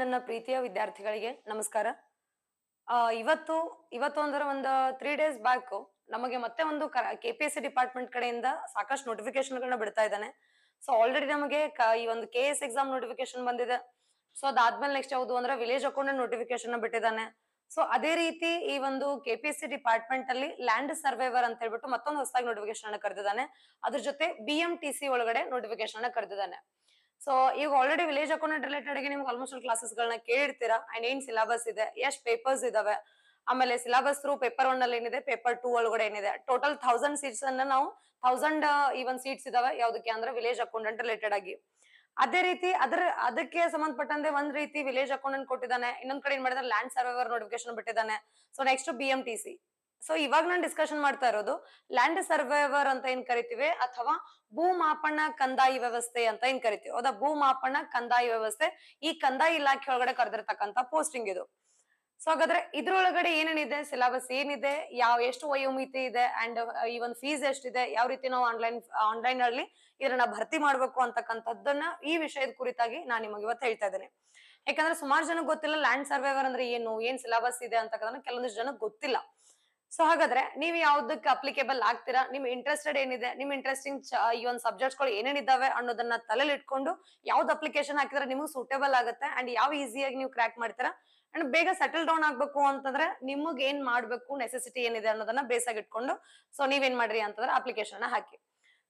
ನನ್ನ ಪ್ರೀತಿಯ ವಿದ್ಯಾರ್ಥಿಗಳಿಗೆ. ನಮಸ್ಕಾರ. ಇವತ್ತು, ಇವತ್ತೊಂದರ ಒಂದು ತ್ರೀ ಡೇಸ್ ಬ್ಯಾಕ್ ನಮಗೆ ಮತ್ತೆ ಒಂದು K P S C department ಕಡೆಯಿಂದ ಸಾಕಷ್ಟು ನೋಟಿಫಿಕೇಶನ್ಗಳನ್ನ ಬಿಡ್ತಾ ಇದ್ದಾನೆ. ಸೊ ಆಲ್ರೆಡಿ ನಮಗೆ ಈ ಒಂದು ಕೆ ಎಸ್ ಎಕ್ಸಾಮ್ ನೋಟಿಫಿಕೇಶನ್ ಬಂದಿದೆ. ಸೊ ಅದಾದ್ಮೇಲೆ ನೆಕ್ಸ್ಟ್ ಯಾವುದು ಅಂದ್ರೆ ವಿಲೇಜ್ ಅಕೌಂಟ್ ನೋಟಿಫಿಕೇಶನ್ ಬಿಟ್ಟಿದ್ದಾನೆ. ಸೊ ಅದೇ ರೀತಿ ಈ ಒಂದು K P S C department ಅಲ್ಲಿ ಲ್ಯಾಂಡ್ ಸರ್ವೈವರ್ ಅಂತ ಹೇಳ್ಬಿಟ್ಟು ಮತ್ತೊಂದು ಹೊಸದಾಗಿ ನೋಟಿಫಿಕೇಶನ್ ಅನ್ನ ಕರೆದಿದ್ದಾನೆ. ಅದ್ರ ಜೊತೆ ಬಿ ಎಂ ಟಿ ಸಿ ಒಳಗಡೆ ನೋಟಿಫಿಕೇಶನ್ ಅನ್ನ ಕರೆದಿದ್ದಾನೆ. ಸೊ ಈಗ ಆಲ್ರೆಡಿ ವಿಲೇಜ್ ಅಕೌಂಟ್ ರಿಲೇಟೆಡ್ ಆಗಿ ನಿಮ್ಗೆ ಆಲ್ಮೋಸ್ಟ್ ಕ್ಲಾಸಸ್ ಗಳನ್ನ ಕೇಳಿರ್ತೀರಾ ಅಂಡ್ ಏನ್ ಸಿಲಬಸ್ ಇದೆ. ಎಷ್ಟ್ ಪೇಪರ್ಸ್ ಇದಾವೆ. ಆಮೇಲೆ ಸಿಲಬಸ್ ಥ್ರೂ ಪೇಪರ್ ಒನ್ ಅಲ್ಲಿ ಏನಿದೆ? ಪೇಪರ್ ಟೂ ಒಳಗಡೆ ಏನಿದೆ? ಟೋಟಲ್ ಥೌಸಂಡ್ ಸೀಟ್ಸ್ ಅನ್ನ ನಾವು ಥೌಸಂಡ್ ಇವನ್ ಸೀಟ್ಸ್ ಇದಾವೆ. ಯಾವ್ದಕ್ಕೆ ಅಂದ್ರೆ ವಿಲೇಜ್ ಅಕೌಂಟೆಂಟ್ ರಿಲೇಟೆಡ್ ಆಗಿ. ಅದೇ ರೀತಿ ಅದ್ರ, ಅದಕ್ಕೆ ಸಂಬಂಧಪಟ್ಟಂತೆ ಒಂದ್ ರೀತಿ ವಿಲೇಜ್ ಅಕೌಂಟೆಂಟ್ ಕೊಟ್ಟಿದ್ದಾನೆ. ಇನ್ನೊಂದ್ ಕಡೆ ಏನ್ ಮಾಡಿದ್ರೆ? ಲ್ಯಾಂಡ್ ಸರ್ವೇವರ್ ನೋಟಿಫಿಕೇಶನ್ ಬಿಟ್ಟಿದ್ದಾನೆ. So next B M T C so ಇವಾಗ ನಾನು ಡಿಸ್ಕಷನ್ ಮಾಡ್ತಾ ಇರೋದು ಲ್ಯಾಂಡ್ ಸರ್ವೈವರ್ ಅಂತ ಏನ್ ಕರಿತೀವಿ ಅಥವಾ ಭೂ ಮಾಪನ ಕಂದಾಯ ವ್ಯವಸ್ಥೆ ಅಂತ ಏನ್ ಕರಿತೀವಿ? ಹೌದಾ? ಭೂ ಮಾಪನ ಕಂದಾಯ ವ್ಯವಸ್ಥೆ ಈ ಕಂದಾಯ ಇಲಾಖೆ ಒಳಗಡೆ ಕರೆದಿರ್ತಕ್ಕಂತ ಪೋಸ್ಟಿಂಗ್ ಇದು. ಸೊ ಹಾಗಾದ್ರೆ ಇದ್ರೊಳಗಡೆ ಏನೇನಿದೆ ಸಿಲೆಬಸ್ ಏನಿದೆ? ಯಾವ, ಎಷ್ಟು ವಯೋಮಿತಿ ಇದೆ? ಅಂಡ್ ಈ ಒಂದು ಫೀಸ್ ಎಷ್ಟಿದೆ? ಯಾವ ರೀತಿ ನಾವು ಆನ್ಲೈನ್ ಆನ್ಲೈನ್ ಅಲ್ಲಿ ಇದನ್ನ ಭರ್ತಿ ಮಾಡ್ಬೇಕು ಅಂತಕ್ಕಂಥದ್ದನ್ನ ಈ ವಿಷಯದ ಕುರಿತಾಗಿ ನಾನು ನಿಮಗೆ ಇವತ್ತು ಹೇಳ್ತಾ ಇದ್ದೇನೆ. ಯಾಕಂದ್ರೆ ಸುಮಾರು ಜನಕ್ಕೆ ಗೊತ್ತಿಲ್ಲ ಲ್ಯಾಂಡ್ ಸರ್ವೈವರ್ ಅಂದ್ರೆ ಏನು, ಏನ್ ಸಿಲೆಬಸ್ ಇದೆ ಅಂತಕ್ಕಂಥ ಕೆಲವೊಂದಿಷ್ಟು ಜನಕ್ಕೆ ಗೊತ್ತಿಲ್ಲ. ಸೊ ಹಾಗಾದ್ರೆ ನೀವು ಯಾವ್ದಕ್ಕೆ ಅಪ್ಲಿಕೇಬಲ್ ಆಗ್ತೀರಾ? ನಿಮ್ ಇಂಟ್ರೆಸ್ಟೆಡ್ ಏನಿದೆ? ನಿಮ್ ಇಂಟ್ರೆಸ್ಟಿಂಗ್ ಈ ಒಂದು ಸಬ್ಜೆಕ್ಟ್ಸ್ಗಳು ಏನೇನಿದಾವೆ ಅನ್ನೋದನ್ನ ತಲೆಲಿ ಇಟ್ಕೊಂಡು ಯಾವ್ದು ಅಪ್ಲಿಕೇಶನ್ ಹಾಕಿದ್ರೆ ನಿಮಗೆ ಸೂಟೇಬಲ್ ಆಗುತ್ತೆ ಅಂಡ್ ಯಾವ ಈಸಿಯಾಗಿ ನೀವು ಕ್ರ್ಯಾಕ್ ಮಾಡ್ತೀರಾ? ಅಂಡ್ ಬೇಗ ಸೆಟಲ್ ಡೌನ್ ಆಗ್ಬೇಕು ಅಂತಂದ್ರೆ ನಿಮಗ್ ಏನ್ ಮಾಡ್ಬೇಕು ನೆಸೆಸಿಟಿ ಏನಿದೆ ಅನ್ನೋದನ್ನ ಬೇಸಾಗಿ ಇಟ್ಕೊಂಡು ಸೊ ನೀವೇನ್ ಮಾಡ್ರಿ ಅಂತಂದ್ರೆ ಅಪ್ಲಿಕೇಶನ್ ಹಾಕಿ.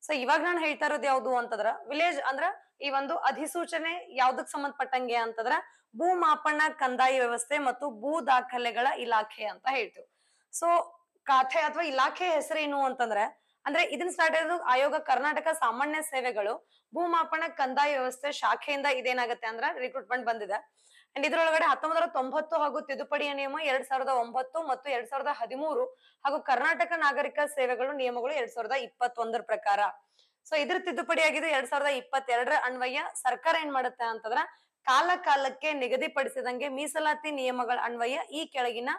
ಸೊ ಇವಾಗ ನಾನು ಹೇಳ್ತಾ ಇರೋದು ಯಾವ್ದು ಅಂತಂದ್ರ ವಿಲೇಜ್ ಅಂದ್ರ ಈ ಒಂದು ಅಧಿಸೂಚನೆ ಯಾವ್ದಕ್ ಸಂಬಂಧಪಟ್ಟಂಗೆ ಅಂತಂದ್ರ ಭೂ ಮಾಪನ ಕಂದಾಯ ವ್ಯವಸ್ಥೆ ಮತ್ತು ಭೂ ದಾಖಲೆಗಳ ಇಲಾಖೆ ಅಂತ ಹೇಳ್ತೀವಿ. ಸೊ ಖಾತೆ ಅಥವಾ ಇಲಾಖೆ ಹೆಸರೇನು ಅಂತಂದ್ರೆ, ಅಂದ್ರೆ ಇದನ್ನ ಸ್ಟಾರ್ಟ್ ಆಗಿರೋದು ಆಯೋಗ ಕರ್ನಾಟಕ ಸಾಮಾನ್ಯ ಸೇವೆಗಳು, ಭೂಮಾಪನ ಕಂದಾಯ ವ್ಯವಸ್ಥೆ ಶಾಖೆಯಿಂದ ಇದೇನಾಗುತ್ತೆ ಅಂದ್ರೆ ರಿಕ್ರೂಟ್ಮೆಂಟ್ ಬಂದಿದೆ. ಅಂಡ್ ಇದರೊಳಗಡೆ ಹತ್ತೊಂಬತ್ತರ ತೊಂಬತ್ತು ಹಾಗೂ ತಿದ್ದುಪಡಿಯ ನಿಯಮ ಎರಡ್ ಸಾವಿರದ ಒಂಬತ್ತು ಮತ್ತು ಎರಡ್ ಸಾವಿರದ ಹದಿಮೂರು ಹಾಗೂ ಕರ್ನಾಟಕ ನಾಗರಿಕ ಸೇವೆಗಳು ನಿಯಮಗಳು ಎರಡ್ ಸಾವಿರದ ಇಪ್ಪತ್ತೊಂದರ ಪ್ರಕಾರ. ಸೊ ಇದ್ರ ತಿದ್ದುಪಡಿ ಆಗಿದೆ ಎರಡ್ ಸಾವಿರದ ಇಪ್ಪತ್ತೆರಡರ ಅನ್ವಯ ಸರ್ಕಾರ ಏನ್ ಮಾಡುತ್ತೆ ಅಂತಂದ್ರ ಕಾಲ ಕಾಲಕ್ಕೆ ನಿಗದಿಪಡಿಸಿದಂಗೆ ಮೀಸಲಾತಿ ನಿಯಮಗಳ ಅನ್ವಯ ಈ ಕೆಳಗಿನ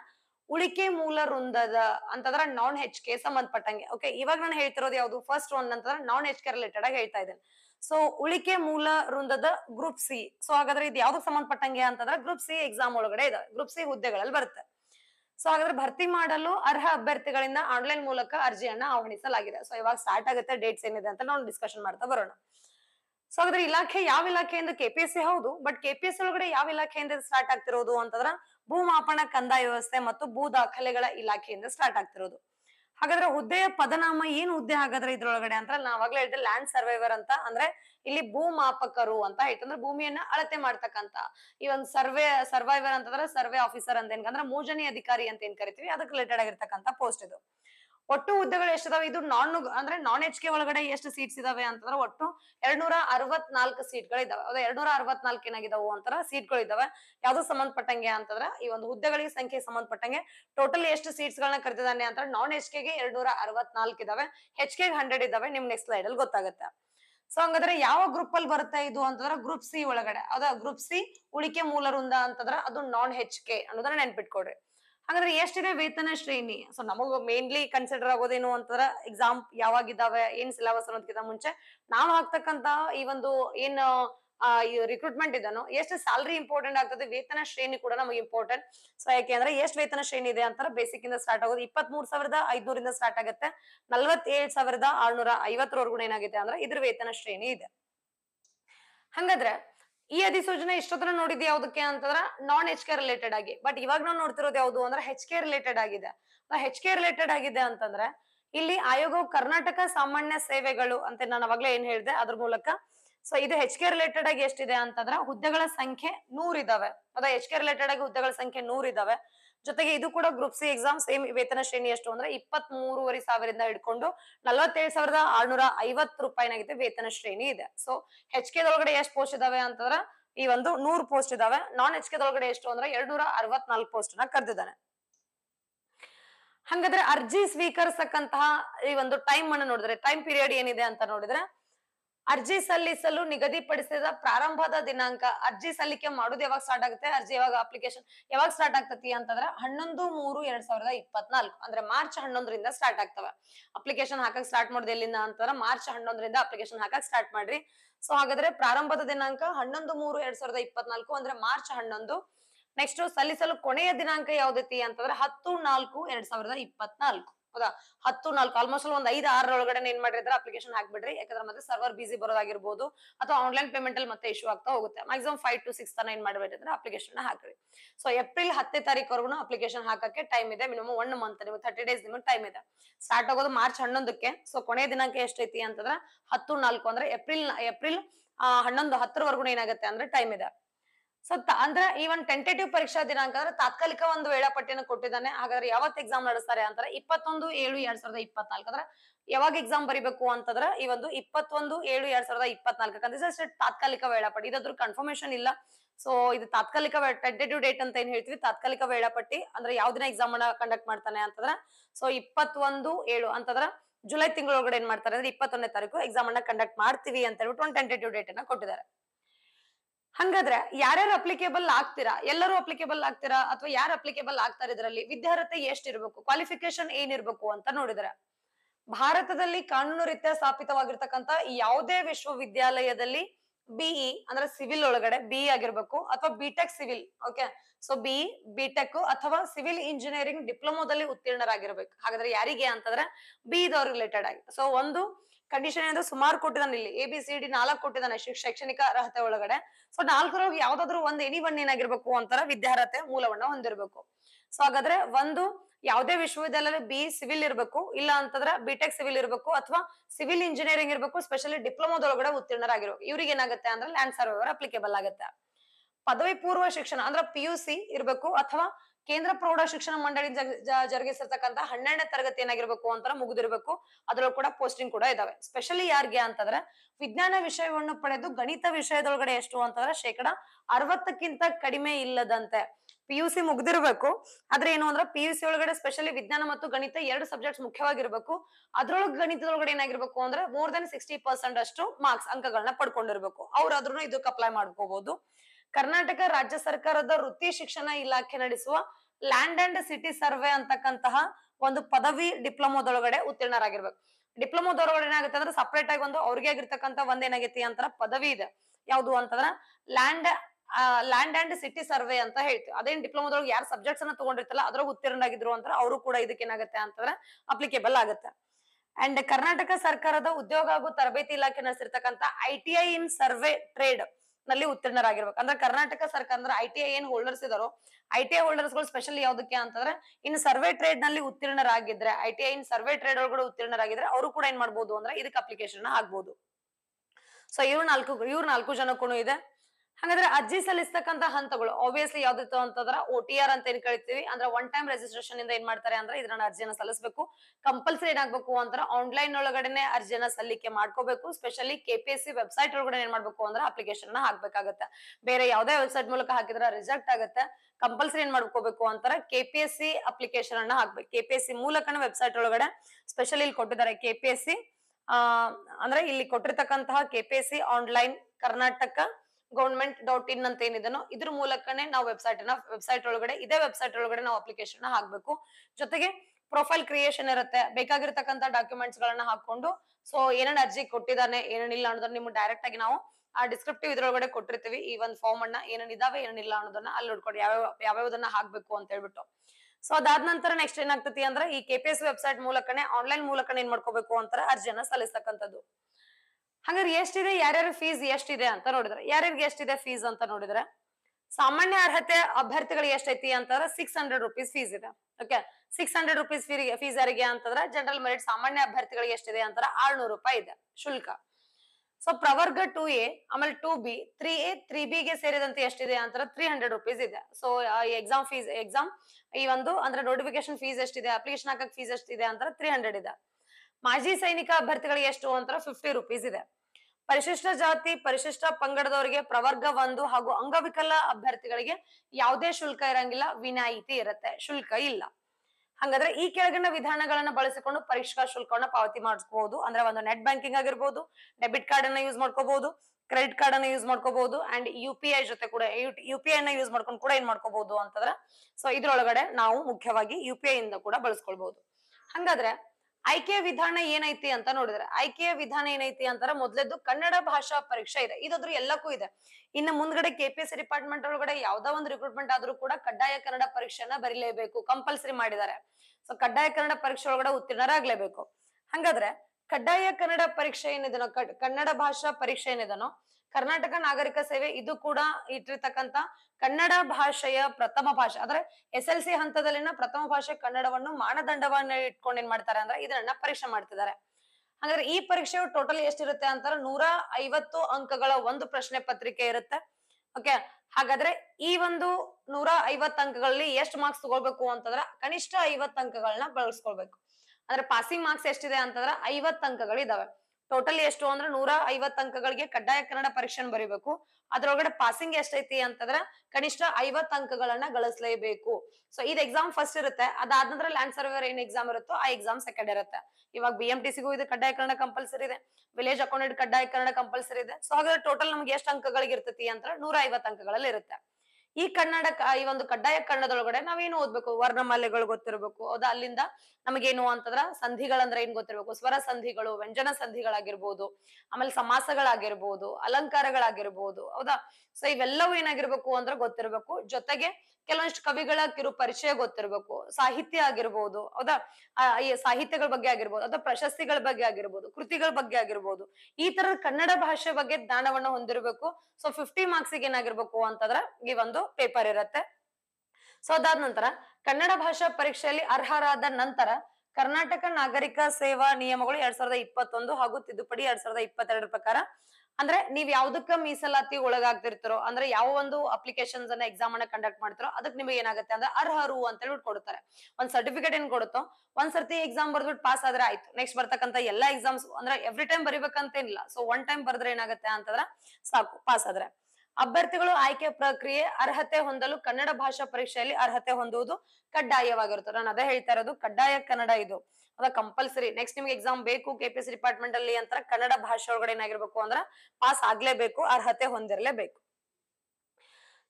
ಉಳಿಕೆ ಮೂಲ ವೃಂದದ ಅಂತಂದ್ರೆ ನಾನ್ ಹೆಚ್ ಕೆ ಸಂಬಂಧಪಟ್ಟಂಗೆ. ಓಕೆ ಇವಾಗ ನಾನು ಹೇಳ್ತಿರೋದು ಯಾವ್ದು? ಫಸ್ಟ್ ಒನ್ ಅಂತಂದ್ರೆ ನಾನ್ ಹೆಚ್ ಕೆ ರಿಲೇಟೆಡ್ ಆಗಿ ಹೇಳ್ತಾ ಇದ್ದೇನೆ. ಸೊ ಉಳಿಕೆ ಮೂಲ ವೃಂದದ ಗ್ರೂಪ್ ಸಿ ಸೊ ಹಾಗಾದ್ರೆ ಇದು ಯಾವ್ದಕ್ಕೆ ಸಂಬಂಧಪಟ್ಟಂಗೆ ಅಂತಂದ್ರೆ ಗ್ರೂಪ್ ಸಿ ಎಕ್ಸಾಮ್ ಒಳಗಡೆ ಇದೆ. ಗ್ರೂಪ್ ಸಿ ಹುದ್ದೆಗಳಲ್ಲಿ ಬರುತ್ತೆ. ಸೊ ಹಾಗಾದ್ರೆ ಭರ್ತಿ ಮಾಡಲು ಅರ್ಹ ಅಭ್ಯರ್ಥಿಗಳಿಂದ ಆನ್ಲೈನ್ ಮೂಲಕ ಅರ್ಜಿಯನ್ನ ಆಹ್ವಾನಿಸಲಾಗಿದೆ. ಸೊ ಇವಾಗ ಸ್ಟಾರ್ಟ್ ಆಗುತ್ತೆ ಡೇಟ್ಸ್ ಏನಿದೆ ಅಂತ ನಾವು ಡಿಸ್ಕಷನ್ ಮಾಡ್ತಾ ಬರೋಣ. ಸೊ ಹಾಗಾದ್ರೆ ಇಲಾಖೆ ಯಾವ ಇಲಾಖೆಯಿಂದ ಕೆಪಿಎಸ್ಸಿ ಹೌದು ಬಟ್ ಕೆಪಿಎಸ್ಸಿ ಒಳಗಡೆ ಯಾವ ಇಲಾಖೆಯಿಂದ ಸ್ಟಾರ್ಟ್ ಆಗ್ತಿರೋದು ಅಂತಂದ್ರ ಭೂಮಾಪನ ಕಂದಾಯ ವ್ಯವಸ್ಥೆ ಮತ್ತು ಭೂ ದಾಖಲೆಗಳ ಇಲಾಖೆಯಿಂದ ಸ್ಟಾರ್ಟ್ ಆಗ್ತಿರೋದು. ಹಾಗಾದ್ರೆ ಹುದ್ದೆಯ ಪದನಾಮ ಏನ್ ಹುದ್ದೆ ಹಾಗಾದ್ರೆ ಇದ್ರೊಳಗಡೆ ಅಂತ ನಾವಾಗ್ಲೇ ಹೇಳಿದ್ರೆ ಲ್ಯಾಂಡ್ ಸರ್ವೈವರ್ ಅಂತ ಅಂದ್ರೆ ಇಲ್ಲಿ ಭೂಮಾಪಕರು ಅಂತ ಹೇಳ್ತಾರೆ ಅಂದ್ರೆ ಭೂಮಿಯನ್ನ ಅಳತೆ ಮಾಡ್ತಕ್ಕಂತ. ಈ ಒಂದು ಸರ್ವೆ ಸರ್ವೈವರ್ ಅಂತಂದ್ರೆ ಸರ್ವೆ ಆಫೀಸರ್ ಅಂತ ಏನ್ಕಂದ್ರೆ ಮೂಜನಿ ಅಧಿಕಾರಿ ಅಂತ ಏನ್ ಕರಿತೀವಿ, ಅದಕ್ಕೆ ರಿಲೇಟೆಡ್ ಆಗಿರ್ತಕ್ಕಂತ ಪೋಸ್ಟ್ ಇದು. ಒಟ್ಟು ಹುದ್ದೆಗಳು ಎಷ್ಟಿದಾವೆ? ಇದು ನಾನ್ ಅಂದ್ರೆ ನಾನ್ ಎಚ್ ಕೆ ಒಳಗಡೆ ಎಷ್ಟು ಸೀಟ್ಸ್ ಇದಾವೆ ಅಂತಂದ್ರೆ ಒಟ್ಟು ಎರಡ್ನೂರ ಅರವತ್ನಾಲ್ಕು ಸೀಟ್ಗಳು ಇದಾವೆ. ಅದೇ ಎರಡ್ನೂರ ಅರವತ್ನಾಲ್ಕು ಏನಾಗಿದಾವು ಅಂತಾರ ಸೀಟ್ಗಳು ಇದಾವೆ. ಯಾವ್ದು ಸಂಬಂಧಪಟ್ಟಂಗೆ ಅಂತಂದ್ರೆ ಈ ಒಂದು ಹುದ್ದೆಗಳಿಗೆ ಸಂಖ್ಯೆ ಸಂಬಂಧಪಟ್ಟಂಗೆ ಟೋಟಲ್ ಎಷ್ಟು ಸೀಟ್ಸ್ ಗಳನ್ನ ಕರೆದಿದ್ದಾನೆ ಅಂತ ನಾನ್ ಎಚ್ ಕೆಗೆ ಎರಡ್ನೂರ ಅರವತ್ನಾಲ್ಕು ಇದಾವೆ. ಹೆಚ್ ಕೆ ಹಂಡ್ರೆಡ್ ಇದಾವೆ. ನಿಮ್ ನೆಕ್ಸ್ಟ್ ಸ್ಲೈಡ್ ಅಲ್ಲಿ ಗೊತ್ತಾಗುತ್ತೆ. ಸೊ ಹಂಗಾದ್ರೆ ಯಾವ ಗ್ರೂಪ್ ಅಲ್ಲಿ ಬರುತ್ತೆ ಇದು ಅಂತಂದ್ರೆ ಗ್ರೂಪ್ ಸಿ ಒಳಗಡೆ. ಅದ ಗ್ರೂಪ್ ಸಿ ಉಳಿಕೆ ಮೂಲ ವೃಂದ ಅಂತಂದ್ರೆ ಅದು ನಾನ್ ಹೆಚ್ ಕೆ ಅನ್ನೋದನ್ನ ನೆನ್ಪಿಟ್ಕೊಡ್ರಿ ಹಾಗಾದ್ರೆ ಎಷ್ಟಿದೆ ವೇತನ ಶ್ರೇಣಿ? ಸೊ ನಮಗ್ ಮೇನ್ಲಿ ಕನ್ಸಿಡರ್ ಆಗೋದೇನು ಅಂತಂದ್ರ ಎಕ್ಸಾಮ್ ಯಾವಾಗ ಇದಾವೆ ಏನ್ ಸಿಲೆಬಸ್ ಅನ್ನೋದಕ್ಕಿಂತ ಮುಂಚೆ ನಾವು ಹಾಕ್ತಕ್ಕಂತ ಈ ಒಂದು ಏನ್ ರಿಕ್ರೂಟ್ಮೆಂಟ್ ಇದನ್ನು ಎಷ್ಟು ಸ್ಯಾಲರಿ ಇಂಪಾರ್ಟೆಂಟ್ ಆಗ್ತದೆ, ವೇತನ ಶ್ರೇಣಿ ಕೂಡ ನಮಗೆ ಇಂಪಾರ್ಟೆಂಟ್ ಸೊ ಯಾಕೆಂದ್ರೆ ಎಷ್ಟು ವೇತನ ಶ್ರೇಣಿ ಇದೆ ಅಂತಾರೆ ಬೇಸಿಕ್ ಇಂದ ಸ್ಟಾರ್ಟ್ ಆಗೋದು ಇಪ್ಪತ್ತ್ ಮೂರ್ ಸಾವಿರದ ಐದ್ನೂರಿಂದ ಸ್ಟಾರ್ಟ್ ಆಗುತ್ತೆ, ನಲ್ವತ್ತೇಳ್ ಸಾವಿರದ ಆರ್ನೂರ ಐವತ್ತರವರೆಗೂ ಏನಾಗಿದೆ ಅಂದ್ರೆ ಇದ್ರ ವೇತನ ಶ್ರೇಣಿ ಇದೆ. ಹಂಗಾದ್ರೆ ಈ ಅಧಿಸೂಚನೆ ಇಷ್ಟೊತ್ತರ ನೋಡಿದ್ ಯಾವ್ದಕ್ಕೆ ಅಂತಂದ್ರ ನಾನ್ ಹೆಚ್ ಕೆ ರಿಲೇಟೆಡ್ ಆಗಿ. ಬಟ್ ಇವಾಗ ನಾವು ನೋಡ್ತಿರೋದು ಯಾವ್ದು ಅಂದ್ರೆ ಹೆಚ್ ಕೆ ರಿಲೇಟೆಡ್ ಆಗಿದೆ. ಹೆಚ್ ಕೆ ರಿಲೇಟೆಡ್ ಆಗಿದೆ ಅಂತಂದ್ರೆ ಇಲ್ಲಿ ಆಯೋಗವು ಕರ್ನಾಟಕ ಸಾಮಾನ್ಯ ಸೇವೆಗಳು ಅಂತ ನಾನು ಅವಾಗ್ಲೇ ಏನ್ ಹೇಳಿದೆ, ಅದ್ರ ಮೂಲಕ ಸೊ ಇದು ಹೆಚ್ ಕೆ ರಿಲೇಟೆಡ್ ಆಗಿ ಎಷ್ಟಿದೆ ಅಂತಂದ್ರೆ ಹುದ್ದೆಗಳ ಸಂಖ್ಯೆ ನೂರ್ ಇದಾವೆ. ಅದ ಹೆಚ್ ಕೆ ರಿಲೇಟೆಡ್ ಆಗಿ ಹುದ್ದೆಗಳ ಸಂಖ್ಯೆ ನೂರ್ ಇದಾವೆ. ಜೊತೆಗೆ ಇದು ಕೂಡ ಗ್ರೂಪ್ ಸಿ ಎಕ್ಸಾಮ್ ಸೇಮ್ ವೇತನ ಶ್ರೇಣಿ ಎಷ್ಟು ಅಂದ್ರೆ ಇಪ್ಪತ್ತ್ ಮೂರುವರೆ ಸಾವಿರದಿಂದ ಹಿಡ್ಕೊಂಡು ನಲವತ್ತೇಳು ಸಾವಿರದ ಆರ್ನೂರ ಐವತ್ತು ರೂಪಾಯಿನಾಗಿದೆ ವೇತನ ಶ್ರೇಣಿ ಇದೆ. ಸೊ ಹೆಚ್ ಕೆ ದೊಳಗಡೆ ಎಷ್ಟು ಪೋಸ್ಟ್ ಇದಾವೆ ಅಂತಂದ್ರ ಈ ಒಂದು ನೂರು ಪೋಸ್ಟ್ ಇದಾವೆ. ನಾನ್ ಹೆಚ್ ಕೆ ದೊಳಗಡೆ ಎಷ್ಟು ಅಂದ್ರೆ ಎರಡ್ನೂರ ಅರವತ್ನಾಲ್ಕು ಪೋಸ್ಟ್ನ ಕರೆದಿದ್ದಾನೆ. ಹಂಗಾದ್ರೆ ಅರ್ಜಿ ಸ್ವೀಕರಿಸಕ್ಕಂತಹ ಈ ಒಂದು ಟೈಮ್ ಅನ್ನು ನೋಡಿದ್ರೆ ಟೈಮ್ ಪೀರಿಯಡ್ ಏನಿದೆ ಅಂತ ನೋಡಿದ್ರೆ ಅರ್ಜಿ ಸಲ್ಲಿಸಲು ನಿಗದಿಪಡಿಸಿದ ಪ್ರಾರಂಭದ ದಿನಾಂಕ ಅರ್ಜಿ ಸಲ್ಲಿಕೆ ಮಾಡೋದು ಯಾವಾಗ ಸ್ಟಾರ್ಟ್ ಆಗುತ್ತೆ? ಅರ್ಜಿ ಯಾವಾಗ ಅಪ್ಲಿಕೇಶನ್ ಯಾವಾಗ ಸ್ಟಾರ್ಟ್ ಆಗ್ತತಿ ಅಂತಂದ್ರೆ ಹನ್ನೊಂದು ಮೂರು ಎರಡ್ ಸಾವಿರದ ಇಪ್ಪತ್ನಾಲ್ಕು. ಅಂದ್ರೆ ಮಾರ್ಚ್ ಹನ್ನೊಂದರಿಂದ ಸ್ಟಾರ್ಟ್ ಆಗ್ತವೆ. ಅಪ್ಲಿಕೇಶನ್ ಹಾಕಕ್ ಸ್ಟಾರ್ಟ್ ಮಾಡೋದು ಎಲ್ಲಿಂದ ಅಂತಂದ್ರೆ ಮಾರ್ಚ್ ಹನ್ನೊಂದರಿಂದ ಅಪ್ಲಿಕೇಶನ್ ಹಾಕಕ್ ಸ್ಟಾರ್ಟ್ ಮಾಡ್ರಿ. ಸೊ ಹಾಗಾದ್ರೆ ಪ್ರಾರಂಭದ ದಿನಾಂಕ ಹನ್ನೊಂದು ಮೂರು ಎರಡ್ ಸಾವಿರದ ಇಪ್ಪತ್ನಾಲ್ಕು ಅಂದ್ರೆ ಮಾರ್ಚ್ ಹನ್ನೊಂದು. ನೆಕ್ಸ್ಟ್ ಸಲ್ಲಿಸಲು ಕೊನೆಯ ದಿನಾಂಕ ಯಾವ್ದೈತಿ ಅಂತಂದ್ರೆ ಹತ್ತು ನಾಲ್ಕು ಎರಡ್ ಸಾವಿರದ ಇಪ್ಪತ್ನಾಲ್ಕು. ಹೌದಾ? ಹತ್ತು, ನಾಲ್ಕು ಆಲ್ಮೋಸ್ಟ್ ಒಂದ್ ಐದು ಆರೊಳಗಡೆ ಏನ್ ಮಾಡಿದ್ರೆ ಅಪ್ಲಿಕೇಶನ್ ಹಾಕ್ಬಿಡ್ರಿ. ಯಾಕಂದ್ರೆ ಮತ್ತೆ ಸರ್ವರ್ ಬಿಸಿ ಬರೋದಾಗಿರ್ಬೋದು, ಅಥವಾ ಆನ್ಲೈನ್ ಪೇಮೆಂಟ್ ಅಲ್ಲಿ ಮತ್ತೆ ಇಶ್ಯೂ ಆಗ್ತಾ ಹೋಗುತ್ತೆ. ಮ್ಯಾಕ್ಸಿಮಮ್ ಫೈವ್ ಟು ಸಿಕ್ಸ್ ತನ ಏನ್ ಮಾಡ್ಬೇಕಂದ್ರೆ ಅಪ್ಲಿಕೇಶನ್ ಹಾಕ್ರಿ. ಸೊ ಏಪ್ರಿಲ್ ಹತ್ತನೇ ತಾರೀಕು ಅಪ್ಲಿಕೇಶನ್ ಹಾಕಕ್ಕೆ ಟೈಮ್ ಇದೆ. ಮಿನಿಮಮ್ ಒನ್ ಮಂತ್ ನಿಮ್ಗೆ ತರ್ಟಿ ಡೇಸ್ ನಿಮಗೆ ಟೈಮ್ ಇದೆ. ಸ್ಟಾರ್ಟ್ ಆಗೋದು ಮಾರ್ಚ್ ಹನ್ನೊಂದಕ್ಕೆ. ಸೊ ಕೊನೆ ದಿನಾಂಕ ಎಷ್ಟೈತಿ ಅಂತಂದ್ರೆ ಹತ್ತು, ನಾಲ್ಕು ಅಂದ್ರೆ ಏಪ್ರಿಲ್ ಏಪ್ರಿಲ್ ಹನ್ನೊಂದು ಹತ್ತರವರೆಗೂ ಏನಾಗುತ್ತೆ ಅಂದ್ರೆ ಟೈಮ್ ಇದೆ. ಸೊ ಅಂದ್ರೆ ಈ ಒಂದು ಟೆಂಟೇಟಿವ್ ಪರೀಕ್ಷಾ ದಿನಾಂಕ ಅಂದ್ರೆ ತಾತ್ಕಾಲಿಕ ಒಂದು ವೇಳಾಪಟ್ಟಿಯನ್ನು ಕೊಟ್ಟಿದ್ದಾನೆ. ಹಾಗಾದ್ರೆ ಯಾವತ್ತು ಎಕ್ಸಾಮ್ ನಡೆಸ್ತಾರೆ ಅಂತಾರೆ ಇಪ್ಪತ್ತೊಂದು ಏಳು ಎರಡ್ ಸಾವಿರದ ಇಪ್ಪತ್ನಾಲ್ಕು ಅಂದ್ರೆ ಯಾವಾಗ ಎಕ್ಸಾಮ್ ಬರಿಬೇಕು ಅಂತಂದ್ರೆ ಈ ಒಂದು ಇಪ್ಪತ್ತೊಂದು ಏಳು ಎರಡ್ ಸಾವಿರದ ಇಪ್ಪತ್ನಾಲ್ಕಂದ್ರೆ ತಾತ್ಕಾಲಿಕ ವೇಳಾಪಟ್ಟಿ. ಇದಾದ್ರೂ ಕನ್ಫರ್ಮೇಶನ್ ಇಲ್ಲ. ಸೊ ಇದು ತಾತ್ಕಾಲಿಕ ಟೆಂಟೇಟಿವ್ ಡೇಟ್ ಅಂತ ಏನ್ ಹೇಳ್ತೀವಿ? ತಾತ್ಕಾಲಿಕ ವೇಳಾಪಟ್ಟಿ. ಅಂದ್ರೆ ಯಾವ ದಿನ ಎಕ್ಸಾಮ್ ಅನ್ನ ಕಂಡಕ್ಟ್ ಮಾಡ್ತಾನೆ ಅಂತಂದ್ರೆ ಸೊ ಇಪ್ಪತ್ತೊಂದು ಏಳು ಅಂತಂದ್ರೆ ಜುಲೈ ತಿಂಗಳೊಳಗಡೆ ಏನ್ ಮಾಡ್ತಾರೆ ಅಂದ್ರೆ ಇಪ್ಪತ್ತೊಂದನೇ ತಾರೀಕು ಎಕ್ಸಾಮ್ ಅನ್ನ ಕಂಡಕ್ಟ್ ಮಾಡ್ತೀವಿ ಅಂತ ಹೇಳ್ಬಿಟ್ಟು ಒಂದು ಟೆಂಟೇಟಿವ್ ಡೇಟ್ ಅನ್ನ ಕೊಟ್ಟಿದ್ದಾರೆ. ಹಂಗಾದ್ರೆ ಯಾರ್ಯಾರು ಅಪ್ಲಿಕೇಬಲ್ ಆಗ್ತೀರಾ? ಎಲ್ಲರೂ ಅಪ್ಲಿಕೇಬಲ್ ಆಗ್ತೀರಾ? ಅಥವಾ ಯಾರು ಅಪ್ಲಿಕೇಬಲ್ ಆಗ್ತಾರೆ ಇದರಲ್ಲಿ? ವಿದ್ಯಾರ್ಹತೆ ಎಷ್ಟಿರ್ಬೇಕು? ಕ್ವಾಲಿಫಿಕೇಶನ್ ಏನಿರ್ಬೇಕು ಅಂತ ನೋಡಿದ್ರೆ, ಭಾರತದಲ್ಲಿ ಕಾನೂನು ರೀತ್ಯ ಸ್ಥಾಪಿತವಾಗಿರ್ತಕ್ಕಂತ ಯಾವುದೇ ವಿಶ್ವವಿದ್ಯಾಲಯದಲ್ಲಿ ಬಿಇ ಅಂದ್ರೆ ಸಿವಿಲ್ ಒಳಗಡೆ ಬಿಇ ಆಗಿರ್ಬೇಕು ಅಥವಾ BTech civil okay so BE BTech ಅಥವಾ ಸಿವಿಲ್ ಇಂಜಿನಿಯರಿಂಗ್ ಡಿಪ್ಲೊಮೋದಲ್ಲಿ ಉತ್ತೀರ್ಣರಾಗಿರ್ಬೇಕು. ಹಾಗಾದ್ರೆ ಯಾರಿಗೆ ಅಂತಂದ್ರೆ ಬಿ ದವ್ರ ರಿಲೇಟೆಡ್ ಆಗಿ. ಸೊ ಒಂದು ಕಂಡೀಷನ್ ಏನಂದ್ರೆ ಸುಮಾರು ಕೊಟ್ಟಿದ್ದಾನೆ ಇಲ್ಲಿ ಎ ಬಿ ಸಿ ಡಿ ನಾಲ್ಕು ಕೊಟ್ಟಿದ್ದಾನೆ ಶಿಕ್- ಶೈಕ್ಷಣಿಕ ಅರ್ಹತೆ ಒಳಗಡೆ. ಸೊ ನಾಲ್ಕರೊಳಗೆ ಯಾವ್ದಾದ್ರು ಒಂದ್ ಎನಿ ಒನ್ ಏನಾಗಿರ್ಬೇಕು ಅಂತಾರ ವಿದ್ಯಾರ್ಹತೆ ಮೂಲವನ್ನ ಹೊಂದಿರ್ಬೇಕು. ಸೊ ಹಾಗಾದ್ರೆ ಒಂದು ಯಾವುದೇ ವಿಶ್ವವಿದ್ಯಾಲಯ ಬಿ ಸಿವಿಲ್ ಇರಬೇಕು, ಇಲ್ಲ ಅಂತಂದ್ರೆ ಬಿಟೆಕ್ ಸಿವಿಲ್ ಇರಬೇಕು, ಅಥವಾ ಸಿವಿಲ್ ಇಂಜಿನಿಯರಿಂಗ್ ಇರಬೇಕು ಸ್ಪೆಷಲಿ ಡಿಪ್ಲೊಮಾದೊಳಗಡೆ ಉತ್ತೀರ್ಣರಾಗಿರ್ಬೇಕು ಇವ್ರಿಗೆ ಏನಾಗುತ್ತೆ ಅಂದ್ರೆ ಲ್ಯಾಂಡ್ ಸರ್ವೇವರ್ ಅಪ್ಲಿಕೇಬಲ್ ಆಗುತ್ತೆ. ಪದವಿ ಪೂರ್ವ ಶಿಕ್ಷಣ ಅಂದ್ರೆ ಪಿ ಯು ಸಿ ಇರಬೇಕು, ಅಥವಾ ಕೇಂದ್ರ ಪ್ರೌಢ ಶಿಕ್ಷಣ ಮಂಡಳಿ ಜರುಗಿಸಿರ್ತಕ್ಕಂತ ಹನ್ನೆರಡನೇ ತರಗತಿ ಏನಾಗಿರ್ಬೇಕು ಅಂತ ಮುಗಿದಿರ್ಬೇಕು. ಅದ್ರೊಳಗೆ ಕೂಡ ಪೋಸ್ಟಿಂಗ್ ಕೂಡ ಇದಾವೆ. ಸ್ಪೆಷಲಿ ಯಾರಿಗೆ ಅಂತಂದ್ರೆ, ವಿಜ್ಞಾನ ವಿಷಯವನ್ನು ಪಡೆದು ಗಣಿತ ವಿಷಯದೊಳಗಡೆ ಎಷ್ಟು ಅಂತಂದ್ರೆ ಶೇಕಡ ಅರವತ್ತಕ್ಕಿಂತ ಕಡಿಮೆ ಇಲ್ಲದಂತೆ ಪಿ ಯು ಸಿ ಮುಗ್ದಿರ್ಬೇಕು. ಆದ್ರೆ ಏನು ಅಂದ್ರೆ ಪಿ ಯು ಸಿ ಒಳಗಡೆ ಸ್ಪೆಷಲಿ ವಿಜ್ಞಾನ ಮತ್ತು ಗಣಿತ ಎರಡು ಸಬ್ಜೆಕ್ಟ್ಸ್ ಮುಖ್ಯವಾಗಿರ್ಬೇಕು. ಅದ್ರೊಳಗೆ ಗಣಿತದೊಳಗಡೆ ಏನಾಗಿರ್ಬೇಕು ಅಂದ್ರೆ ಮೋರ್ ದನ್ ಸಿಕ್ಸ್ಟಿ ಪರ್ಸೆಂಟ್ ಅಷ್ಟು ಮಾರ್ಕ್ಸ್ ಅಂಕಗಳನ್ನ ಪಡ್ಕೊಂಡಿರ್ಬೇಕು. ಅವ್ರಾದ್ರೂ ಇದಕ್ಕೆ ಅಪ್ಲೈ ಮಾಡ್ಕೋಬಹುದು ಕರ್ನಾಟಕ ರಾಜ್ಯ ಸರ್ಕಾರದ ವೃತ್ತಿ ಶಿಕ್ಷಣ ಇಲಾಖೆ ನಡೆಸುವ ಲ್ಯಾಂಡ್ ಅಂಡ್ ಸಿಟಿ ಸರ್ವೆ ಅಂತಕ್ಕಂತಹ ಒಂದು ಪದವಿ ಡಿಪ್ಲೊಮೊದೊಳಗಡೆ ಉತ್ತೀರ್ಣರಾಗಿರ್ಬೇಕು. ಡಿಪ್ಲೊಮೊದೊಳಗಡೆ ಏನಾಗುತ್ತೆ ಅಂದ್ರೆ ಸಪ್ರೇಟ್ ಆಗಿ ಒಂದು ಅವ್ರಿಗೆ ಆಗಿರ್ತಕ್ಕಂಥ ಒಂದ್ ಏನಾಗೈತಿ ಪದವಿ ಇದೆ. ಯಾವುದು ಅಂತಂದ್ರ land land and city survey ಅಂತ ಹೇಳ್ತೀವಿ. ಅದೇನ್ ಡಿಪ್ಲೊಮೊದೊಳಗೆ ಯಾರು ಸಬ್ಜೆಕ್ಟ್ಸ್ ಅನ್ನ ತಗೊಂಡಿರ್ತಲ್ಲ ಉತ್ತೀರ್ಣ ಆಗಿದ್ರು ಅಂತ ಅವರು ಕೂಡ ಇದಕ್ಕೆ ಏನಾಗುತ್ತೆ ಅಂತಂದ್ರೆ ಅಪ್ಲಿಕೇಬಲ್ ಆಗುತ್ತೆ. ಅಂಡ್ ಕರ್ನಾಟಕ ಸರ್ಕಾರದ ಉದ್ಯೋಗ ಹಾಗೂ ತರಬೇತಿ ಇಲಾಖೆ ನಡೆಸಿರ್ತಕ್ಕಂಥ I T I in survey trade ನಲ್ಲಿ ಉತ್ತೀರ್ಣರಾಗಿರ್ಬೇಕು. ಅಂದ್ರೆ ಕರ್ನಾಟಕ ಸರ್ಕಾರ, ಅಂದ್ರೆ ಐ ಟಿ ಐ ಏನ್ ಹೋಲ್ಡರ್ಸ್ ಇದಾರೋ ಐ ಟಿ ಐ ಹೋಲ್ಡರ್ಸ್ಗಳು ಸ್ಪೆಷಲಿ ಯಾವ್ದಕ್ಕೆ ಅಂತಂದ್ರೆ, ಇನ್ ಸರ್ವೆ ಟ್ರೇಡ್ನಲ್ಲಿ ಉತ್ತೀರ್ಣರಾಗಿದ್ರೆ I T I in survey trade ಒಳಗಡೆ ಉತ್ತೀರ್ಣರಾಗಿದ್ರೆ ಅವರು ಕೂಡ ಏನ್ ಮಾಡ್ಬೋದು ಅಂದ್ರೆ ಇದಕ್ಕೆ ಅಪ್ಲಿಕೇಶನ್ ಆಗ್ಬಹುದು ಸೊ ಇವ್ರು ನಾಲ್ಕು, ಇವ್ರ ನಾಲ್ಕು ಜನಕ್ಕೂ ಇದೆ. ಹಾಗಾದ್ರೆ ಅರ್ಜಿ ಸಲ್ಲಿಸ್ತಕ್ಕಂತ ಹಂತಗಳು ಆಬ್ವಿಯಸ್ಲಿ ಯಾವ್ದಿತ್ತು ಅಂತಂದ್ರ ಒ ಟಿ ಆರ್ ಅಂತ ಏನ್ ಕಳಿತೀವಿ ಅಂದ್ರೆ ಒನ್ ಟೈಮ್ ರಿಜಿಸ್ಟ್ರೇಷನ್ ಇಂದ ಏನ್ ಮಾಡ್ತಾರೆ ಅಂದ್ರೆ ಇದ್ರನ್ನ ಅರ್ಜಿಯನ್ನ ಸಲ್ಲಿಸಬೇಕು. ಕಂಪಲ್ಸರಿ ಏನಾಗ್ಬೇಕು ಅಂದ್ರೆ ಆನ್ಲೈನ್ ಒಳಗಡೆನೆ ಅರ್ಜಿಯನ್ನ ಸಲ್ಲಿಕೆ ಮಾಡ್ಕೋಬೇಕು. Specially K P S C website ಒಳಗಡೆ ಏನ್ ಮಾಡ್ಬೇಕು ಅಂದ್ರೆ ಅಪ್ಲಿಕೇಶನ್ನ ಹಾಕ್ಬೇಕಾಗತ್ತೆ. ಬೇರೆ ಯಾವ್ದೇ ವೆಬ್ಸೈಟ್ ಮೂಲಕ ಹಾಕಿದ್ರೆ ರಿಜೆಕ್ಟ್ ಆಗುತ್ತೆ. ಕಂಪಲ್ಸರಿ ಏನ್ ಮಾಡ್ಕೋಬೇಕು ಅಂತಾರೆ K P S C application ಅನ್ನ ಹಾಕ್ಬೇಕು. ಕೆ ಪಿ ಎಸ್ ಸಿ ಮೂಲಕನ ವೆಬ್ಸೈಟ್ ಒಳಗಡೆ ಸ್ಪೆಷಲಿ ಇಲ್ಲಿ ಕೊಟ್ಟಿದ್ದಾರೆ ಕೆ ಪಿ ಎಸ್ ಸಿ ಆ, ಅಂದ್ರೆ ಇಲ್ಲಿ ಕೊಟ್ಟಿರ್ತಕ್ಕಂತಹ K P S C online Karnataka government dot in ಅಂತ ಏನಿದೆನೋ ಇದ್ರ ಮೂಲಕನೇ ನಾವು ವೆಬ್ಸೈಟ್ನ ವೆಬ್ಸೈಟ್ ಒಳಗಡೆ, ಇದೇ ವೆಬ್ಸೈಟ್ ಒಳಗಡೆ ನಾವು ಅಪ್ಲಿಕೇಶನ್ ಹಾಕ್ಬೇಕು. ಜೊತೆಗೆ ಪ್ರೊಫೈಲ್ ಕ್ರಿಯೇಷನ್ ಇರುತ್ತೆ. ಬೇಕಾಗಿರ್ತಕ್ಕಂಥ ಡಾಕ್ಯುಮೆಂಟ್ಸ್ ಗಳನ್ನ ಹಾಕೊಂಡು ಸೊ ಏನೇನ್ ಅರ್ಜಿ ಕೊಟ್ಟಿದ್ದಾನೆ ಏನೇನಿಲ್ಲ ಅನ್ನೋದನ್ನ ನಿಮ್ಗೆ ಡೈರೆಕ್ಟ್ ಆಗಿ ನಾವು ಆ ಡಿಸ್ಕ್ರಿಪ್ಟಿವ್ ಇದ್ರೊಳಗಡೆ ಕೊಟ್ಟಿರ್ತೀವಿ. ಈ ಒಂದು ಫಾರ್ಮ್ ಅನ್ನ ಏನೇನಿದಾವೆ ಏನೇನಿಲ್ಲ ಅನ್ನೋದನ್ನ ಅಲ್ಲಿ ನೋಡ್ಕೊಂಡು ಯಾವ ಯಾವ್ಯಾವದನ್ನ ಹಾಕ್ಬೇಕು ಅಂತ ಹೇಳ್ಬಿಟ್ಟು. ಸೊ ಅದಾದ ನಂತರ ನೆಕ್ಸ್ಟ್ ಏನಾಗ್ತತಿ ಅಂದ್ರೆ ಈ ಕೆಪಿಎಸ್ ವೆಬ್ಸೈಟ್ ಮೂಲಕನೇ ಆನ್ಲೈನ್ ಮೂಲಕನೇ ಏನ್ ಮಾಡ್ಕೋಬೇಕು ಅಂತಾರೆ ಅರ್ಜಿಯನ್ನ ಸಲ್ಲಿಸ್ತಕ್ಕಂಥದ್ದು. ಹಾಗಾದ್ರೆ ಎಷ್ಟಿದೆ? ಯಾರ್ಯಾರ ಫೀಸ್ ಎಷ್ಟಿದೆ ಅಂತ ನೋಡಿದ್ರೆ, ಯಾರ್ಯಾರಿಗೆ ಎಷ್ಟಿದೆ ಫೀಸ್ ಅಂತ ನೋಡಿದ್ರೆ, ಸಾಮಾನ್ಯ ಅರ್ಹತೆ ಅಭ್ಯರ್ಥಿಗಳಿಗೆ ಎಷ್ಟೈತಿ ಅಂತಂದ್ರೆ ಸಿಕ್ಸ್ ಹಂಡ್ರೆಡ್ ರುಪೀಸ್ ಫೀಸ್ ಇದೆ. Okay six hundred rupees fees ಯಾರಿಗೆ ಅಂತಂದ್ರೆ ಜನರಲ್ ಮೆರಿಟ್ ಸಾಮಾನ್ಯ ಅಭ್ಯರ್ಥಿಗಳಿಗೆ ಎಷ್ಟಿದೆ ಅಂತಾರೆ ಆರ್ನೂರು ರೂಪಾಯಿ ಇದೆ, ಶುಲ್ಕ. ಸೊ ಪ್ರವರ್ಗ ಟೂ ಎ ಆಮೇಲೆ two B three A three B ಗೆ ಸೇರಿದಂತೆ ಎಷ್ಟಿದೆ ಅಂತಾರೆ ತ್ರೀ ಹಂಡ್ರೆಡ್ ರುಪೀಸ್ ಇದೆ. ಸೊ ಎಕ್ಸಾಮ್ ಫೀಸ್ ಎಕ್ಸಾಮ್ ಈ ಒಂದು ಅಂದ್ರೆ ನೋಟಿಫಿಕೇಶನ್ ಫೀಸ್ ಎಷ್ಟಿದೆ ಅಪ್ಲಿಕೇಶನ್ ಹಾಕಕ್ ಫೀಸ್ ಎಷ್ಟಿದೆ ಅಂತಾರೆ ತ್ರೀ ಹಂಡ್ರೆಡ್ ಇದೆ. ಮಾಜಿ ಸೈನಿಕ ಅಭ್ಯರ್ಥಿಗಳಿಗೆ ಎಷ್ಟು ಅಂತರ ಫಿಫ್ಟಿ ರುಪೀಸ್ ಇದೆ. ಪರಿಶಿಷ್ಟ ಜಾತಿ, ಪರಿಶಿಷ್ಟ ಪಂಗಡದವರಿಗೆ ಪ್ರವರ್ಗ ಒಂದು ಹಾಗೂ ಅಂಗವಿಕಲ ಅಭ್ಯರ್ಥಿಗಳಿಗೆ ಯಾವುದೇ ಶುಲ್ಕ ಇರಂಗಿಲ್ಲ, ವಿನಾಯಿತಿ ಇರುತ್ತೆ. ಶುಲ್ಕ ಇಲ್ಲ. ಹಂಗಾದ್ರೆ ಈ ಕೆಳಗಿನ ವಿಧಾನಗಳನ್ನ ಬಳಸಿಕೊಂಡು ಪರೀಕ್ಷಾ ಶುಲ್ಕವನ್ನ ಪಾವತಿ ಮಾಡಿಸ್ಕೋಬಹುದು ಅಂದ್ರೆ ಒಂದು ನೆಟ್ ಬ್ಯಾಂಕಿಂಗ್ ಆಗಿರ್ಬೋದು ಡೆಬಿಟ್ ಕಾರ್ಡ್ ಅನ್ನ ಯೂಸ್ ಮಾಡ್ಕೋಬಹುದು ಕ್ರೆಡಿಟ್ ಕಾರ್ಡ್ ಅನ್ನ ಯೂಸ್ ಮಾಡ್ಕೋಬಹುದು ಅಂಡ್ ಯು ಪಿ ಐ ಜೊತೆ ಕೂಡ ಯು ಪಿ ಐ ನ ಯೂಸ್ ಮಾಡ್ಕೊಂಡು ಕೂಡ ಏನ್ ಮಾಡ್ಕೋಬಹುದು ಅಂತಂದ್ರೆ ಸೊ ಇದ್ರೊಳಗಡೆ ನಾವು ಮುಖ್ಯವಾಗಿ ಯು ಪಿ ಐ ಇಂದ ಕೂಡ ಬಳಸ್ಕೊಳ್ಬಹುದು ಹಂಗಾದ್ರೆ ಆಯ್ಕೆಯ ವಿಧಾನ ಏನೈತಿ ಅಂತ ನೋಡಿದ್ರೆ ಆಯ್ಕೆಯ ವಿಧಾನ ಏನೈತಿ ಅಂತಾರ ಮೊದ್ಲೇದ್ದು ಕನ್ನಡ ಭಾಷಾ ಪರೀಕ್ಷೆ ಇದೆ. ಇದಾದ್ರೂ ಎಲ್ಲಕ್ಕೂ ಇದೆ. ಇನ್ನು ಮುಂದ್ಗಡೆ ಕೆಪಿಎಸ್ಸಿ ಡಿಪಾರ್ಟ್ಮೆಂಟ್ ಒಳಗಡೆ ಯಾವ್ದೋ ಒಂದು ರಿಕ್ರೂಟ್ಮೆಂಟ್ ಆದ್ರೂ ಕೂಡ ಕಡ್ಡಾಯ ಕನ್ನಡ ಪರೀಕ್ಷೆನ ಬರೀಲೇಬೇಕು ಕಂಪಲ್ಸರಿ ಮಾಡಿದ್ದಾರೆ. ಸೊ ಕಡ್ಡಾಯ ಕನ್ನಡ ಪರೀಕ್ಷೆ ಒಳಗಡೆ ಉತ್ತೀರ್ಣರಾಗ್ಲೇಬೇಕು. ಹಂಗಾದ್ರೆ ಕಡ್ಡಾಯ ಕನ್ನಡ ಪರೀಕ್ಷೆ ಏನಿದನೋ ಕನ್ನಡ ಭಾಷಾ ಪರೀಕ್ಷೆ ಏನಿದನೋ ಕರ್ನಾಟಕ ನಾಗರಿಕ ಸೇವೆ ಇದು ಕೂಡ ಇಟ್ಟಿರ್ತಕ್ಕಂತ ಕನ್ನಡ ಭಾಷೆಯ ಪ್ರಥಮ ಭಾಷೆ. ಅಂದ್ರೆ ಎಸ್ ಎಲ್ ಸಿ ಹಂತದಲ್ಲಿನ ಪ್ರಥಮ ಭಾಷೆ ಕನ್ನಡವನ್ನು ಮಾನದಂಡವನ್ನ ಇಟ್ಕೊಂಡು ಏನ್ ಮಾಡ್ತಾರೆ ಅಂದ್ರೆ ಇದನ್ನ ಪರೀಕ್ಷೆ ಮಾಡ್ತಿದ್ದಾರೆ. ಹಾಗಾದ್ರೆ ಈ ಪರೀಕ್ಷೆಯು ಟೋಟಲ್ ಎಷ್ಟಿರುತ್ತೆ ಅಂತಾರೆ ನೂರ ಐವತ್ತು ಅಂಕಗಳ ಒಂದು ಪ್ರಶ್ನೆ ಪತ್ರಿಕೆ ಇರುತ್ತೆ. ಓಕೆ ಹಾಗಾದ್ರೆ ಈ ಒಂದು ನೂರ ಐವತ್ ಅಂಕಗಳಲ್ಲಿ ಎಷ್ಟು ಮಾರ್ಕ್ಸ್ ತಗೊಳ್ಬೇಕು ಅಂತಂದ್ರೆ ಕನಿಷ್ಠ ಐವತ್ತು ಅಂಕಗಳನ್ನ ಬಳಸ್ಕೊಳ್ಬೇಕು. ಅಂದ್ರೆ ಪಾಸಿಂಗ್ ಮಾರ್ಕ್ಸ್ ಎಷ್ಟಿದೆ ಅಂತಂದ್ರೆ ಐವತ್ತು ಅಂಕಗಳು ಇದಾವೆ ಟೋಟಲ್ ಎಷ್ಟು ಅಂದ್ರೆ ನೂರ ಐವತ್ತು ಅಂಕಗಳಿಗೆ ಕಡ್ಡಾಯ ಕನ್ನಡ ಪರೀಕ್ಷೆ ಬರೀಬೇಕು. ಅದ್ರೊಳಗಡೆ ಪಾಸಿಂಗ್ ಎಷ್ಟೈತಿ ಅಂತಂದ್ರೆ ಕನಿಷ್ಠ ಐವತ್ ಅಂಕಗಳನ್ನ ಗಳಿಸಲೇಬೇಕು. ಸೊ ಇದು ಎಕ್ಸಾಮ್ ಫಸ್ಟ್ ಇರುತ್ತೆ. ಅದಾದ ನಂತರ ಲ್ಯಾಂಡ್ ಸರ್ವೇರ್ ಏನ್ ಎಕ್ಸಾಮ್ ಇರುತ್ತೋ ಆ ಎಕ್ಸಾಮ್ ಸೆಕೆಂಡ್ ಇರುತ್ತೆ. ಇವಾಗ ಬಿ ಎಂ ಟಿ ಇದು ಕಡ್ಡಾಯ ಕನ್ನಡ ಕಂಪಲ್ಸರಿ ಇದೆ. ವಿಲೇಜ್ ಅಕೌಂಟೆಂಟ್ ಕಡ್ಡಾಯ ಕನ್ನಡ ಕಂಪಲ್ಸರಿ ಇದೆ. ಸೊ ಹಾಗಾದ್ರೆ ಟೋಟಲ್ ನಮ್ಗೆ ಎಷ್ಟು ಅಂಕಗಳಿಗೆ ಇರ್ತೈತಿ ಅಂತ ನೂರ ಐವತ್ ಅಂಕಗಳಲ್ಲಿ ಇರುತ್ತೆ ಈ ಕನ್ನಡ ಈ ಒಂದು ಕಡ್ಡಾಯ ಕನ್ನಡದೊಳಗಡೆ ನಾವೇನು ಓದ್ಬೇಕು? ವರ್ಣಮಾಲೆಗಳು ಗೊತ್ತಿರಬೇಕು. ಹೌದಾ? ಅಲ್ಲಿಂದ ನಮಗೇನು ಅಂತಂದ್ರ ಸಂಧಿಗಳಂದ್ರ ಏನ್ ಗೊತ್ತಿರ್ಬೇಕು? ಸ್ವರ ಸಂಧಿಗಳು, ವ್ಯಂಜನ ಸಂಧಿಗಳಾಗಿರ್ಬೋದು, ಆಮೇಲೆ ಸಮಾಸಗಳಾಗಿರ್ಬೋದು, ಅಲಂಕಾರಗಳಾಗಿರ್ಬೋದು, ಹೌದಾ? ಸೊ ಇವೆಲ್ಲವೂ ಏನಾಗಿರ್ಬೇಕು ಅಂದ್ರೆ ಗೊತ್ತಿರ್ಬೇಕು. ಜೊತೆಗೆ ಕೆಲವೊಂದಿಷ್ಟು ಕವಿಗಳ ಕಿರು ಪರಿಚಯ ಗೊತ್ತಿರ್ಬೇಕು. ಸಾಹಿತ್ಯ ಆಗಿರ್ಬೋದು, ಹೌದಾ? ಈ ಸಾಹಿತ್ಯಗಳ ಬಗ್ಗೆ ಆಗಿರ್ಬೋದು, ಅಥವಾ ಪ್ರಶಸ್ತಿಗಳ ಬಗ್ಗೆ ಆಗಿರ್ಬೋದು, ಕೃತಿಗಳ ಬಗ್ಗೆ ಆಗಿರ್ಬೋದು, ಈ ತರದ ಕನ್ನಡ ಭಾಷೆ ಬಗ್ಗೆ ಜ್ಞಾನವನ್ನ ಹೊಂದಿರಬೇಕು. ಸೊ ಫಿಫ್ಟಿ ಮಾರ್ಕ್ಸ್ ಏನಾಗಿರ್ಬೇಕು ಅಂತಂದ್ರೆ ಈ ಒಂದು ಪೇಪರ್ ಇರತ್ತೆ. ಸೊ ಅದಾದ ನಂತರ ಕನ್ನಡ ಭಾಷಾ ಪರೀಕ್ಷೆಯಲ್ಲಿ ಅರ್ಹರಾದ ನಂತರ ಕರ್ನಾಟಕ ನಾಗರಿಕ ಸೇವಾ ನಿಯಮಗಳು ಎರಡ್ ಸಾವಿರದ ಇಪ್ಪತ್ತೊಂದು ಹಾಗೂ ತಿದ್ದುಪಡಿ ಎರಡ್ ಸಾವಿರದ ಇಪ್ಪತ್ತೆರಡರ ಪ್ರಕಾರ, ಅಂದ್ರೆ ನೀವ್ ಯಾವ್ದಕ್ಕ ಮೀಸಲಾತಿ ಒಳಗಾಗ್ತಿರ್ತಾರೋ, ಅಂದ್ರೆ ಯಾವ ಒಂದು ಅಪ್ಲಿಕೇಶನ್ಸ್ ಅನ್ನ ಎಕ್ಸಾಮ್ ಅನ್ನ ಕಂಡಕ್ಟ್ ಮಾಡ್ತಾರೋ ಅದಕ್ಕೆ ನಿಮಗೆ ಏನಾಗುತ್ತೆ ಅಂದ್ರೆ ಅರ್ಹರು ಅಂತ ಹೇಳ್ಬಿಟ್ಟು ಕೊಡ್ತಾರೆ ಒಂದ್ ಸರ್ಟಿಫಿಕೇಟ್ ಏನ್ ಕೊಡುತ್ತೋ, ಒಂದ್ ಸರ್ತಿ ಎಕ್ಸಾಮ್ ಬರ್ದ್ಬಿಟ್ಟು ಪಾಸ್ ಆದ್ರೆ ಆಯ್ತು. ನೆಕ್ಸ್ಟ್ ಬರ್ತಕ್ಕಂತ ಎಲ್ಲಾ ಎಕ್ಸಾಮ್ಸ್ ಅಂದ್ರೆ ಎವ್ರಿ ಟೈಮ್ ಬರಿಬೇಕಂತೇನಿಲ್ಲ ಸೊ ಒನ್ ಟೈಮ್ ಬರೆದ್ರೆ ಏನಾಗುತ್ತೆ ಅಂತಂದ್ರ ಸಾಕು ಪಾಸ್ ಆದ್ರೆ. ಅಭ್ಯರ್ಥಿಗಳು ಆಯ್ಕೆ ಪ್ರಕ್ರಿಯೆ ಅರ್ಹತೆ ಹೊಂದಲು ಕನ್ನಡ ಭಾಷಾ ಪರೀಕ್ಷೆಯಲ್ಲಿ ಅರ್ಹತೆ ಹೊಂದುವುದು ಕಡ್ಡಾಯವಾಗಿರುತ್ತೆ ನಾನು ಅದೇ ಹೇಳ್ತಾ ಇರೋದು, ಕಡ್ಡಾಯ ಕನ್ನಡ ಇದು. ಅದ ಕಂಪಲ್ಸರಿ ನೆಕ್ಸ್ಟ್ ನಿಮ್ಗೆ ಎಕ್ಸಾಮ್ ಬೇಕು ಕೆಪಿಎಸ್ ಡಿಪಾರ್ಟ್ಮೆಂಟ್ ಅಲ್ಲಿ ಅಂತ ಕನ್ನಡ ಭಾಷೆ ಒಳಗಡೆ ಏನಾಗಿರ್ಬೇಕು ಅಂದ್ರ ಪಾಸ್ ಆಗ್ಲೇಬೇಕು, ಅರ್ಹತೆ ಹೊಂದಿರಲೇಬೇಕು.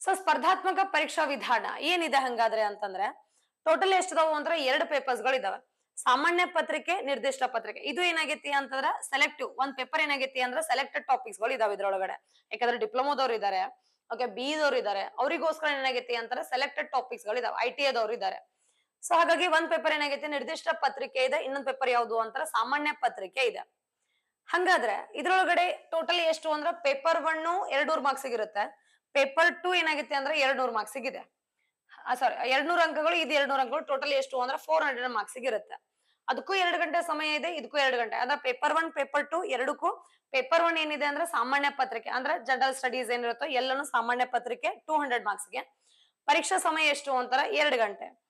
ಸೊ ಸ್ಪರ್ಧಾತ್ಮಕ ಪರೀಕ್ಷಾ ವಿಧಾನ ಏನಿದೆ ಹಂಗಾದ್ರೆ ಅಂತಂದ್ರೆ ಟೋಟಲ್ ಎಷ್ಟಿದಾವು ಅಂದ್ರೆ ಎರಡು ಪೇಪರ್ಸ್ಗಳು ಇದಾವೆ ಸಾಮಾನ್ಯ ಪತ್ರಿಕೆ, ನಿರ್ದಿಷ್ಟ ಪತ್ರಿಕೆ. ಇದು ಏನಾಗೈತಿ ಅಂತಂದ್ರ ಸೆಲೆಕ್ಟಿವ್ ಒಂದ್ ಪೇಪರ್ ಏನಾಗೈತಿ ಅಂದ್ರೆ ಸೆಲೆಕ್ಟೆಡ್ ಟಾಪಿಕ್ಸ್ಗಳು ಇದಾವೆ ಇದ್ರೊಳಗಡೆ. ಯಾಕಂದ್ರೆ ಡಿಪ್ಲೊಮೋದವ್ರು ಇದಾರೆ ಓಕೆ ಬಿ ದವ್ರು ಇದಾರೆ. ಅವರಿಗೋಸ್ಕರ ಏನಾಗೈತಿ ಅಂತಾರೆ ಸೆಲೆಕ್ಟೆಡ್ ಟಾಪಿಕ್ಸ್ಗಳು ಇದಾವೆ ಐ ಟಿ ಎದವ್ರು ಇದಾರೆ. ಸೊ ಹಾಗಾಗಿ ಒಂದ್ ಪೇಪರ್ ಏನಾಗೈತಿ, ನಿರ್ದಿಷ್ಟ ಪತ್ರಿಕೆ ಇದೆ, ಇನ್ನೊಂದ್ ಪೇಪರ್ ಯಾವುದು ಅಂತಾರೆ ಸಾಮಾನ್ಯ ಪತ್ರಿಕೆ ಇದೆ. ಹಂಗಾದ್ರೆ ಇದ್ರೊಳಗಡೆ ಟೋಟಲಿ ಎಷ್ಟು ಅಂದ್ರೆ ಪೇಪರ್ ಒನ್ ಎರಡ್ನೂರ್ ಮಾರ್ಕ್ಸ್ ಇರುತ್ತೆ. ಪೇಪರ್ ಟು ಏನಾಗೈತಿ ಅಂದ್ರೆ ಎರಡ್ನೂರ್ ಮಾರ್ಕ್ಸ್ ಇದೆ. ಸಾರಿ ಎರಡ್ನೂರ್ ಅಂಕಗಳು, ಇದು ಎರಡ್ನೂರ್ ಅಂಕಗಳು ಟೋಟಲ್ ಎಷ್ಟು ಅಂದ್ರೆ ಫೋರ್ ಹಂಡ್ರೆಡ್ ಮಾರ್ಕ್ಸ್ ಇರುತ್ತೆ. ಅದಕ್ಕೂ ಎರಡು ಗಂಟೆ ಸಮಯ ಇದೆ, ಇದಕ್ಕೂ ಎರಡು ಗಂಟೆ. ಅಂದ್ರೆ ಪೇಪರ್ ಒನ್ ಪೇಪರ್ ಟು ಎರಡಕ್ಕೂ ಪೇಪರ್ ಒನ್ ಏನಿದೆ ಅಂದ್ರೆ ಸಾಮಾನ್ಯ ಪತ್ರಿಕೆ, ಅಂದ್ರೆ ಜನರಲ್ ಸ್ಟಡೀಸ್ ಏನಿರುತ್ತೋ ಎಲ್ಲಾನು ಸಾಮಾನ್ಯ ಪತ್ರಿಕೆ ಟೂ ಹಂಡ್ರೆಡ್ ಮಾರ್ಕ್ಸ್ಗೆ ಪರೀಕ್ಷಾ ಸಮಯ ಎಷ್ಟು ಅಂತಾರ? ಎರಡು ಗಂಟೆ.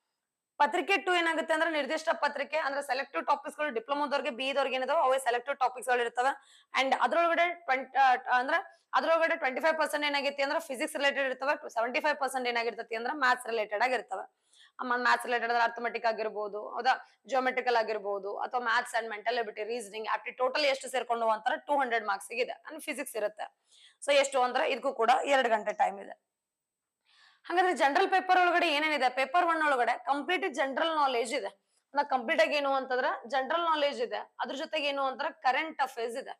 ಪತ್ರಿಕೆ ಟು ಏನಾಗುತ್ತೆ ಅಂದ್ರೆ ನಿರ್ದಿಷ್ಟ ಪತ್ರಿಕೆ ಅಂದ್ರೆ ಸೆಲೆಕ್ಟಿವ್ ಟಾಪಿಕ್ಸ್ಗಳು ಡಿಪ್ಲೊಮಾದವ್ರಿಗೆ ಬಿ ದವ್ರಿಗೆ ಏನಿದಾವೆ ಅವೇ ಸೆಲೆಕ್ಟಿವ್ ಟಾಪಿಕ್ಸ್ಗಳು ಇರ್ತವೆ. ಅಂಡ್ ಅದ್ರೊಳಗಡೆ ಅಂದ್ರೆ ಅದ್ರೊಳಗಡೆ ಟ್ವೆಂಟಿ ಫೈವ್ ಪರ್ಸೆಂಟ್ ಏನಾಗೈತಿ ಅಂದ್ರೆ ಫಿಸಿಕ್ಸ್ ರಿಲೇಟೆಡ್ ಇರ್ತವೆ ಸೆವೆಂಟಿ ಫೈವ್ ಪರ್ಸೆಂಟ್ ಏನಾಗಿರ್ತತಿ ಅಂದ್ರೆ ಮ್ಯಾಥ್ಸ್ ರಿಲೇಟೆಡ್ ಆಗಿರ್ತವೆ. ಮ್ಯಾಥ್ಸ್ ರಿಲೇಟೆಡ್ ಅರ್ಥಮೆಟಿಕ್ ಆಗಿರ್ಬೋದು, ಹೌದಾ? ಜಿಯೋಮೆಟ್ರಿಕಲ್ ಆಗಿರ್ಬೋದು, ಅಥವಾ maths and mental ability reasoning apti total ಎಷ್ಟು ಸೇರ್ಕೊಂಡು ಅಂತಾರೆ ಟೂ ಹಂಡ್ರೆಡ್ ಮಾರ್ಕ್ಸ್ ಇದೆ. ಅಂಡ್ ಫಿಸಿಕ್ಸ್ ಇರುತ್ತೆ. ಸೊ ಎಷ್ಟು ಅಂದ್ರೆ ಇದಕ್ಕೂ ಕೂಡ ಎರಡು ಗಂಟೆ ಟೈಮ್ ಇದೆ. ಹಾಗಾದ್ರೆ ಜನರಲ್ ಪೇಪರ್ ಒಳಗಡೆ ಏನೇನಿದೆ ಪೇಪರ್ ಒನ್ ಒಳಗಡೆ ಕಂಪ್ಲೀಟ್ ಜನರಲ್ ನಾಲೆಜ್ ಇದೆ. ಕಂಪ್ಲೀಟ್ ಆಗಿ ಏನು ಅಂತಂದ್ರೆ ಜನರಲ್ ನಾಲೆಜ್ ಇದೆ. ಅದ್ರ ಜೊತೆಗೆ ಏನು ಅಂತಂದ್ರೆ ಕರೆಂಟ್ ಅಫೇರ್ಸ್ ಇದೆ.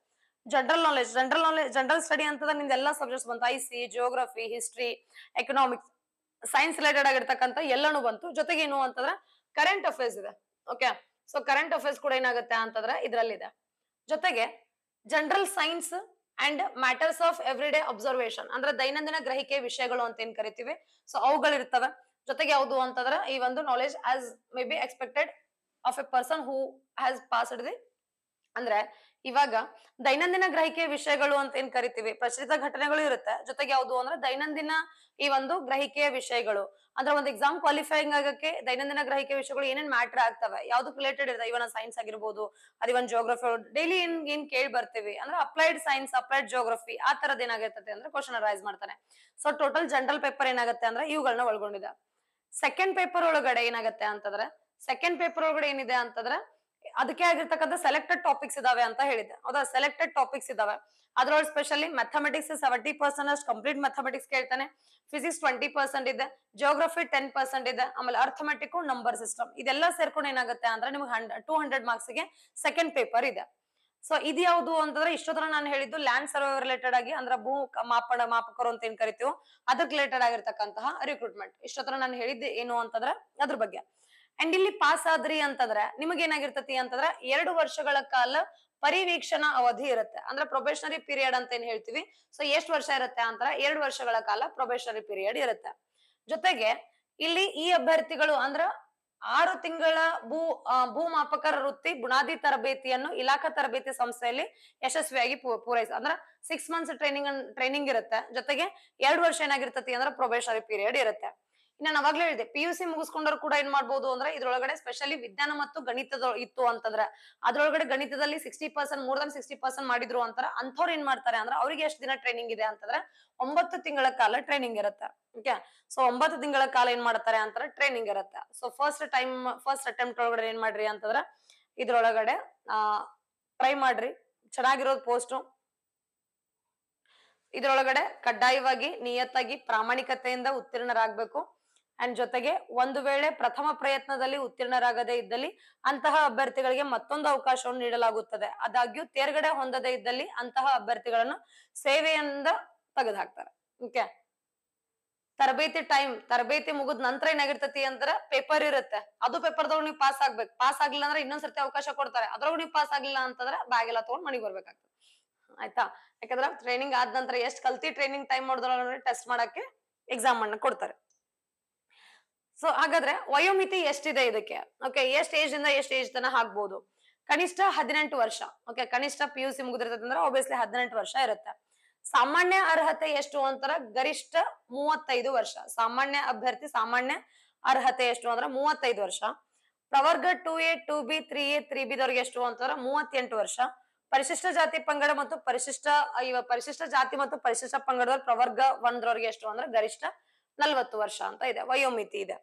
General knowledge general knowledge general study ಅಂತಂದ್ರೆ ನಿಮ್ದು ಎಲ್ಲಾ ಸಬ್ಜೆಕ್ಟ್ಸ್ ಬಂತು. I C geography history economics science related ಆಗಿರ್ತಕ್ಕಂಥ ಎಲ್ಲಾನು ಬಂತು. ಜೊತೆಗೆ ಏನು ಅಂತಂದ್ರೆ ಕರೆಂಟ್ ಅಫೇರ್ಸ್ ಇದೆ. ಓಕೆ ಸೊ ಕರೆಂಟ್ ಅಫೇರ್ಸ್ ಕೂಡ ಏನಾಗುತ್ತೆ ಅಂತಂದ್ರೆ ಇದ್ರಲ್ಲಿದೆ. ಜೊತೆಗೆ general science and matters of everyday observation ಅಂದ್ರೆ ದೈನಂದಿನ ಗ್ರಹಿಕೆ ವಿಷಯಗಳು ಅಂತ ಏನ್ ಕರಿತೀವಿ? ಸೊ ಅವುಗಳಿರ್ತವೆ ಜೊತೆಗೆ ಯಾವುದು ಅಂತಂದ್ರೆ ಈ ಒಂದು knowledge as may be expected of a person who has passed the ಅಂದ್ರೆ ಇವಾಗ ದೈನಂದಿನ ಗ್ರಹಿಕೆ ವಿಷಯಗಳು ಅಂತ ಏನ್ ಕರಿತೀವಿ? ಪ್ರಚಲಿತ ಘಟನೆಗಳು ಇರುತ್ತೆ. ಜೊತೆಗೆ ಯಾವುದು ಅಂದ್ರೆ ದೈನಂದಿನ ಈ ಒಂದು ಗ್ರಹಿಕೆಯ ವಿಷಯಗಳು. ಅಂದ್ರೆ ಒಂದು ಎಕ್ಸಾಮ್ ಕ್ವಾಲಿಫೈಯಿಂಗ್ ಆಗಕ್ಕೆ ದೈನಂದಿನ ಗ್ರಹಿಕೆ ವಿಷಯಗಳು ಏನೇನ್ ಮ್ಯಾಟರ್ ಆಗ್ತವೆ? ಯಾವ್ದಕ್ ರಿಲೇಟೆಡ್ ಇರುತ್ತೆ ಇವನ್ ಸೈನ್ಸ್ ಆಗಿರ್ಬೋದು, ಅದ್ ಇವನ್ ಜೋಗ್ರಫಿ ಡೈಲಿ ಏನ್ ಏನ್ ಕೇಳಿ ಬರ್ತೀವಿ? ಅಂದ್ರೆ ಅಪ್ಲೈಡ್ ಸೈನ್ಸ್ ಅಪ್ಲೈಡ್ ಜೋಗ್ರಫಿ ಆ ತರದ್ ಏನಾಗಿರ್ತದೆ ಅಂದ್ರೆ ಕ್ವಶನ್ ರೈಸ್ ಮಾಡ್ತಾನೆ. ಸೊ ಟೋಟಲ್ ಜನರಲ್ ಪೇಪರ್ ಏನಾಗುತ್ತೆ ಅಂದ್ರೆ ಇವುಗಳನ್ನ ಒಳಗೊಂಡಿದೆ. ಸೆಕೆಂಡ್ ಪೇಪರ್ ಒಳಗಡೆ ಏನಾಗುತ್ತೆ ಅಂತಂದ್ರೆ ಸೆಕೆಂಡ್ ಪೇಪರ್ ಒಳಗಡೆ ಏನಿದೆ ಅಂತಂದ್ರೆ ಅದಕ್ಕೆ ಆಗಿರ್ತಕ್ಕಂಥ ಸೆಲೆಕ್ಟೆಡ್ ಟಾಪಿಕ್ಸ್ ಇದಾವೆ ಅಂತ ಹೇಳಿದೆ ಹೌದಾ? ಸೆಲೆಕ್ಟೆಡ್ ಟಾಪಿಕ್ಸ್ ಇದಾವೆ. ಅದರೊಳಗೆ ಸ್ಪೆಷಲಿ ಮ್ಯಾಥಮೆಟಿಕ್ಸ್ ಸೆವೆಂಟಿ ಪರ್ಸೆಂಟ್ ಅಷ್ಟು ಕಂಪ್ಲೀಟ್ ಮ್ಯಾಥಮೆಟಿಕ್ಸ್ ಕೇಳ್ತಾನೆ. ಫಿಸಿಕ್ಸ್ ಟ್ವೆಂಟಿ ಪರ್ಸೆಂಟ್ ಇದೆ. ಜಿಯೋಗ್ರಫಿ ಟೆನ್ ಪರ್ಸೆಂಟ್ ಇದೆ. ಆಮೇಲೆ ಅರ್ಥಮೆಟಿಕ್ ನಂಬರ್ ಸಿಸ್ಟಮ್ ಇದೆಲ್ಲ ಸೇರ್ಕೊಂಡು ಏನಾಗುತ್ತೆ ಅಂದ್ರೆ ನಿಮ್ಗೆ ಹಂಡ್ರೆಡ್ ಟೂ ಹಂಡ್ರೆಡ್ ಮಾರ್ಕ್ಸ್ಗೆ ಸೆಕೆಂಡ್ ಪೇಪರ್ ಇದೆ. ಸೊ ಇದು ಯಾವುದು ಅಂತಂದ್ರೆ ಇಷ್ಟೊತ್ತರ ನಾನು ಹೇಳಿದ್ದು ಲ್ಯಾಂಡ್ ಸರ್ವೆ ರಿಲೇಟೆಡ್ ಆಗಿ ಅಂದ್ರೆ ಭೂ ಮಾಪನ ಮಾಪಕರು ಅಂತ ಏನ್ ಕರಿತೀವೋ ಅದಕ್ಕೆ ರಿಲೇಟೆಡ್ ಆಗಿರ್ತಕ್ಕಂತಹ ರಿಕ್ರೂಟ್ಮೆಂಟ್ ಇಷ್ಟೊತ್ತರ ನಾನು ಹೇಳಿದ್ದೆ ಏನು ಅಂತಂದ್ರೆ ಅದ್ರ ಬಗ್ಗೆ. ಅಂಡ್ ಇಲ್ಲಿ ಪಾಸ್ ಆದ್ರಿ ಅಂತಂದ್ರೆ, ನಿಮಗೆ ಏನಾಗಿರ್ತತಿ ಅಂತಂದ್ರ, ಎರಡು ವರ್ಷಗಳ ಕಾಲ ಪರಿವೀಕ್ಷಣಾ ಅವಧಿ ಇರುತ್ತೆ. ಅಂದ್ರೆ ಪ್ರೊಬೇಷನರಿ ಪೀರಿಯಡ್ ಅಂತ ಏನ್ ಹೇಳ್ತೀವಿ? ಸೊ ಎಷ್ಟು ವರ್ಷ ಇರುತ್ತೆ ಅಂತ ಎರಡು ವರ್ಷಗಳ ಕಾಲ ಪ್ರೊಬೇಷನರಿ ಪೀರಿಯಡ್ ಇರುತ್ತೆ. ಜೊತೆಗೆ, ಇಲ್ಲಿ ಈ ಅಭ್ಯರ್ಥಿಗಳು ಅಂದ್ರ ಆರು ತಿಂಗಳ ಭೂ ಭೂಮಾಪಕರ ವೃತ್ತಿ, ಬುನಾದಿ ತರಬೇತಿಯನ್ನು ಇಲಾಖಾ ತರಬೇತಿ ಸಂಸ್ಥೆಯಲ್ಲಿ ಯಶಸ್ವಿಯಾಗಿ ಪೂರೈಸ, ಅಂದ್ರ ಸಿಕ್ಸ್ ಮಂತ್ಸ್ ಟ್ರೈನಿಂಗ್ ಟ್ರೈನಿಂಗ್ ಇರುತ್ತೆ. ಜೊತೆಗೆ ಎರಡು ವರ್ಷ ಏನಾಗಿರ್ತತಿ ಅಂದ್ರೆ ಪ್ರೊಬೇಷನರಿ ಪೀರಿಯಡ್ ಇರುತ್ತೆ. ಇನ್ನ ನಾವಾಗ್ಲೇ ಹೇಳಿದೆ ಪಿ ಯು ಸಿ ಮುಗಿಸ್ಕೊಂಡವ್ರು ಕೂಡ ಏನ್ ಮಾಡ್ಬೋದು ಅಂದ್ರೆ ಇದ್ರೊಳಗಡೆ ಸ್ಪೆಷಲಿ ವಿಜ್ಞಾನ ಮತ್ತು ಗಣಿತದ ಇತ್ತು ಅಂತಂದ್ರೆ, ಅದ್ರೊಳಗಡೆ ಗಣಿತದಲ್ಲಿ sixty percent more than sixty percent ಮಾಡಿದ್ರು ಅಂತಾರ, ಅಂಥವ್ರು ಏನ್ ಮಾಡ್ತಾರೆ ಅಂದ್ರೆ ಅವ್ರಿಗೆ ಎಷ್ಟು ದಿನ ಟ್ರೈನಿಂಗ್ ಇದೆ ಅಂತಂದ್ರೆ ಒಂಬತ್ತು ತಿಂಗಳ ಕಾಲ ಟ್ರೈನಿಂಗ್ ಇರುತ್ತೆ ಓಕೆ ಸೊ ಒಂಬತ್ತು ತಿಂಗಳ ಕಾಲ ಏನ್ ಮಾಡ್ತಾರೆ ಅಂತಾರೆ ಟ್ರೈನಿಂಗ್ ಇರುತ್ತೆ. So first time first attempt ಒಳಗಡೆ ಏನ್ ಮಾಡ್ರಿ ಅಂತಂದ್ರೆ, ಇದ್ರೊಳಗಡೆ, ಆ ಟ್ರೈ ಮಾಡ್ರಿ, ಚೆನ್ನಾಗಿರೋದು ಪೋಸ್ಟ್ ಇದ್ರೊಳಗಡೆ ಕಡ್ಡಾಯವಾಗಿ, ನಿಯತ್ತಾಗಿ, ಪ್ರಾಮಾಣಿಕತೆಯಿಂದ ಉತ್ತೀರ್ಣರಾಗಬೇಕು. ಅಂಡ್ ಜೊತೆಗೆ ಒಂದು ವೇಳೆ ಪ್ರಥಮ ಪ್ರಯತ್ನದಲ್ಲಿ ಉತ್ತೀರ್ಣರಾಗದೇ ಇದ್ದಲ್ಲಿ ಅಂತಹ ಅಭ್ಯರ್ಥಿಗಳಿಗೆ ಮತ್ತೊಂದು ಅವಕಾಶವನ್ನು ನೀಡಲಾಗುತ್ತದೆ. ಆದಾಗ್ಯೂ ತೇರ್ಗಡೆ ಹೊಂದದೇ ಇದ್ದಲ್ಲಿ ಅಂತಹ ಅಭ್ಯರ್ಥಿಗಳನ್ನು ಸೇವೆಯಿಂದ ತೆಗೆದುಹಾಕ್ತಾರೆ. ಓಕೆ ತರಬೇತಿ ಟೈಮ್ ತರಬೇತಿ ಮುಗಿದ ನಂತರ ಏನಾಗಿರ್ತತಿ ಅಂದ್ರೆ ಪೇಪರ್ ಇರುತ್ತೆ. ಅದು ಪೇಪರ್ದೊಳಗೆ ನೀವು ಪಾಸ್ ಆಗ್ಬೇಕು. ಪಾಸ್ ಆಗ್ಲಿಲ್ಲ ಅಂದ್ರೆ ಇನ್ನೊಂದ್ಸರ್ತಿ ಅವಕಾಶ ಕೊಡ್ತಾರೆ. ಅದ್ರೊಳಗೆ ನೀವು ಪಾಸ್ ಆಗ್ಲಿಲ್ಲ ಅಂತಂದ್ರೆ ಬ್ಯಾಗ್ ಎಲ್ಲ ತಗೊಂಡ್ ಮನೆಗೆ ಬರ್ಬೇಕಾಗ್ತದೆ. ಆಯ್ತಾ? ಯಾಕಂದ್ರೆ ಟ್ರೈನಿಂಗ್ ಆದ ನಂತರ ಎಷ್ಟು ಕಲ್ತಿ ಟ್ರೈನಿಂಗ್ ಟೈಮ್ ಮಾಡಿದ್ರೆ ಟೆಸ್ಟ್ ಮಾಡಕ್ಕೆ ಎಕ್ಸಾಮ್ ಅನ್ನ ಕೊಡ್ತಾರೆ. ಸೊ ಹಾಗಾದ್ರೆ ವಯೋಮಿತಿ ಎಷ್ಟಿದೆ ಇದಕ್ಕೆ? ಓಕೆ ಎಷ್ಟು ಏಜ್ ಇಂದ ಎಷ್ಟು ಏಜ್ ತನ ಹಾಕ್ಬೋದು ಕನಿಷ್ಠ ಹದಿನೆಂಟು ವರ್ಷ. ಓಕೆ ಕನಿಷ್ಠ ಪಿ ಯು ಸಿ ಮುಗಿದಿರ್ತದಂದ್ರೆ ಒಬ್ಬಿಯಸ್ಲಿ ಹದಿನೆಂಟು ವರ್ಷ ಇರುತ್ತೆ. ಸಾಮಾನ್ಯ ಅರ್ಹತೆ ಎಷ್ಟು ಅಂತಾರ ಗರಿಷ್ಠ ಮೂವತ್ತೈದು ವರ್ಷ. ಸಾಮಾನ್ಯ ಅಭ್ಯರ್ಥಿ ಸಾಮಾನ್ಯ ಅರ್ಹತೆ ಎಷ್ಟು ಅಂದ್ರೆ ಮೂವತ್ತೈದು ವರ್ಷ. ಪ್ರವರ್ಗ two A two B three A three ಬಿದವ್ರಿಗೆ ಎಷ್ಟು ಅಂತಾರ ಮೂವತ್ತೆಂಟು ವರ್ಷ. ಪರಿಶಿಷ್ಟ ಜಾತಿ ಪಂಗಡ ಮತ್ತು ಪರಿಶಿಷ್ಟ, ಇವ ಪರಿಶಿಷ್ಟ ಜಾತಿ ಮತ್ತು ಪರಿಶಿಷ್ಟ ಪಂಗಡದವ್ರ ಪ್ರವರ್ಗ ಒಂದ್ರವ್ರಿಗೆ ಎಷ್ಟು ಅಂದ್ರೆ ಗರಿಷ್ಠ ನಲ್ವತ್ತು ವರ್ಷ ಅಂತ ಇದೆ. ವಯೋಮಿತಿ ಇದೆ.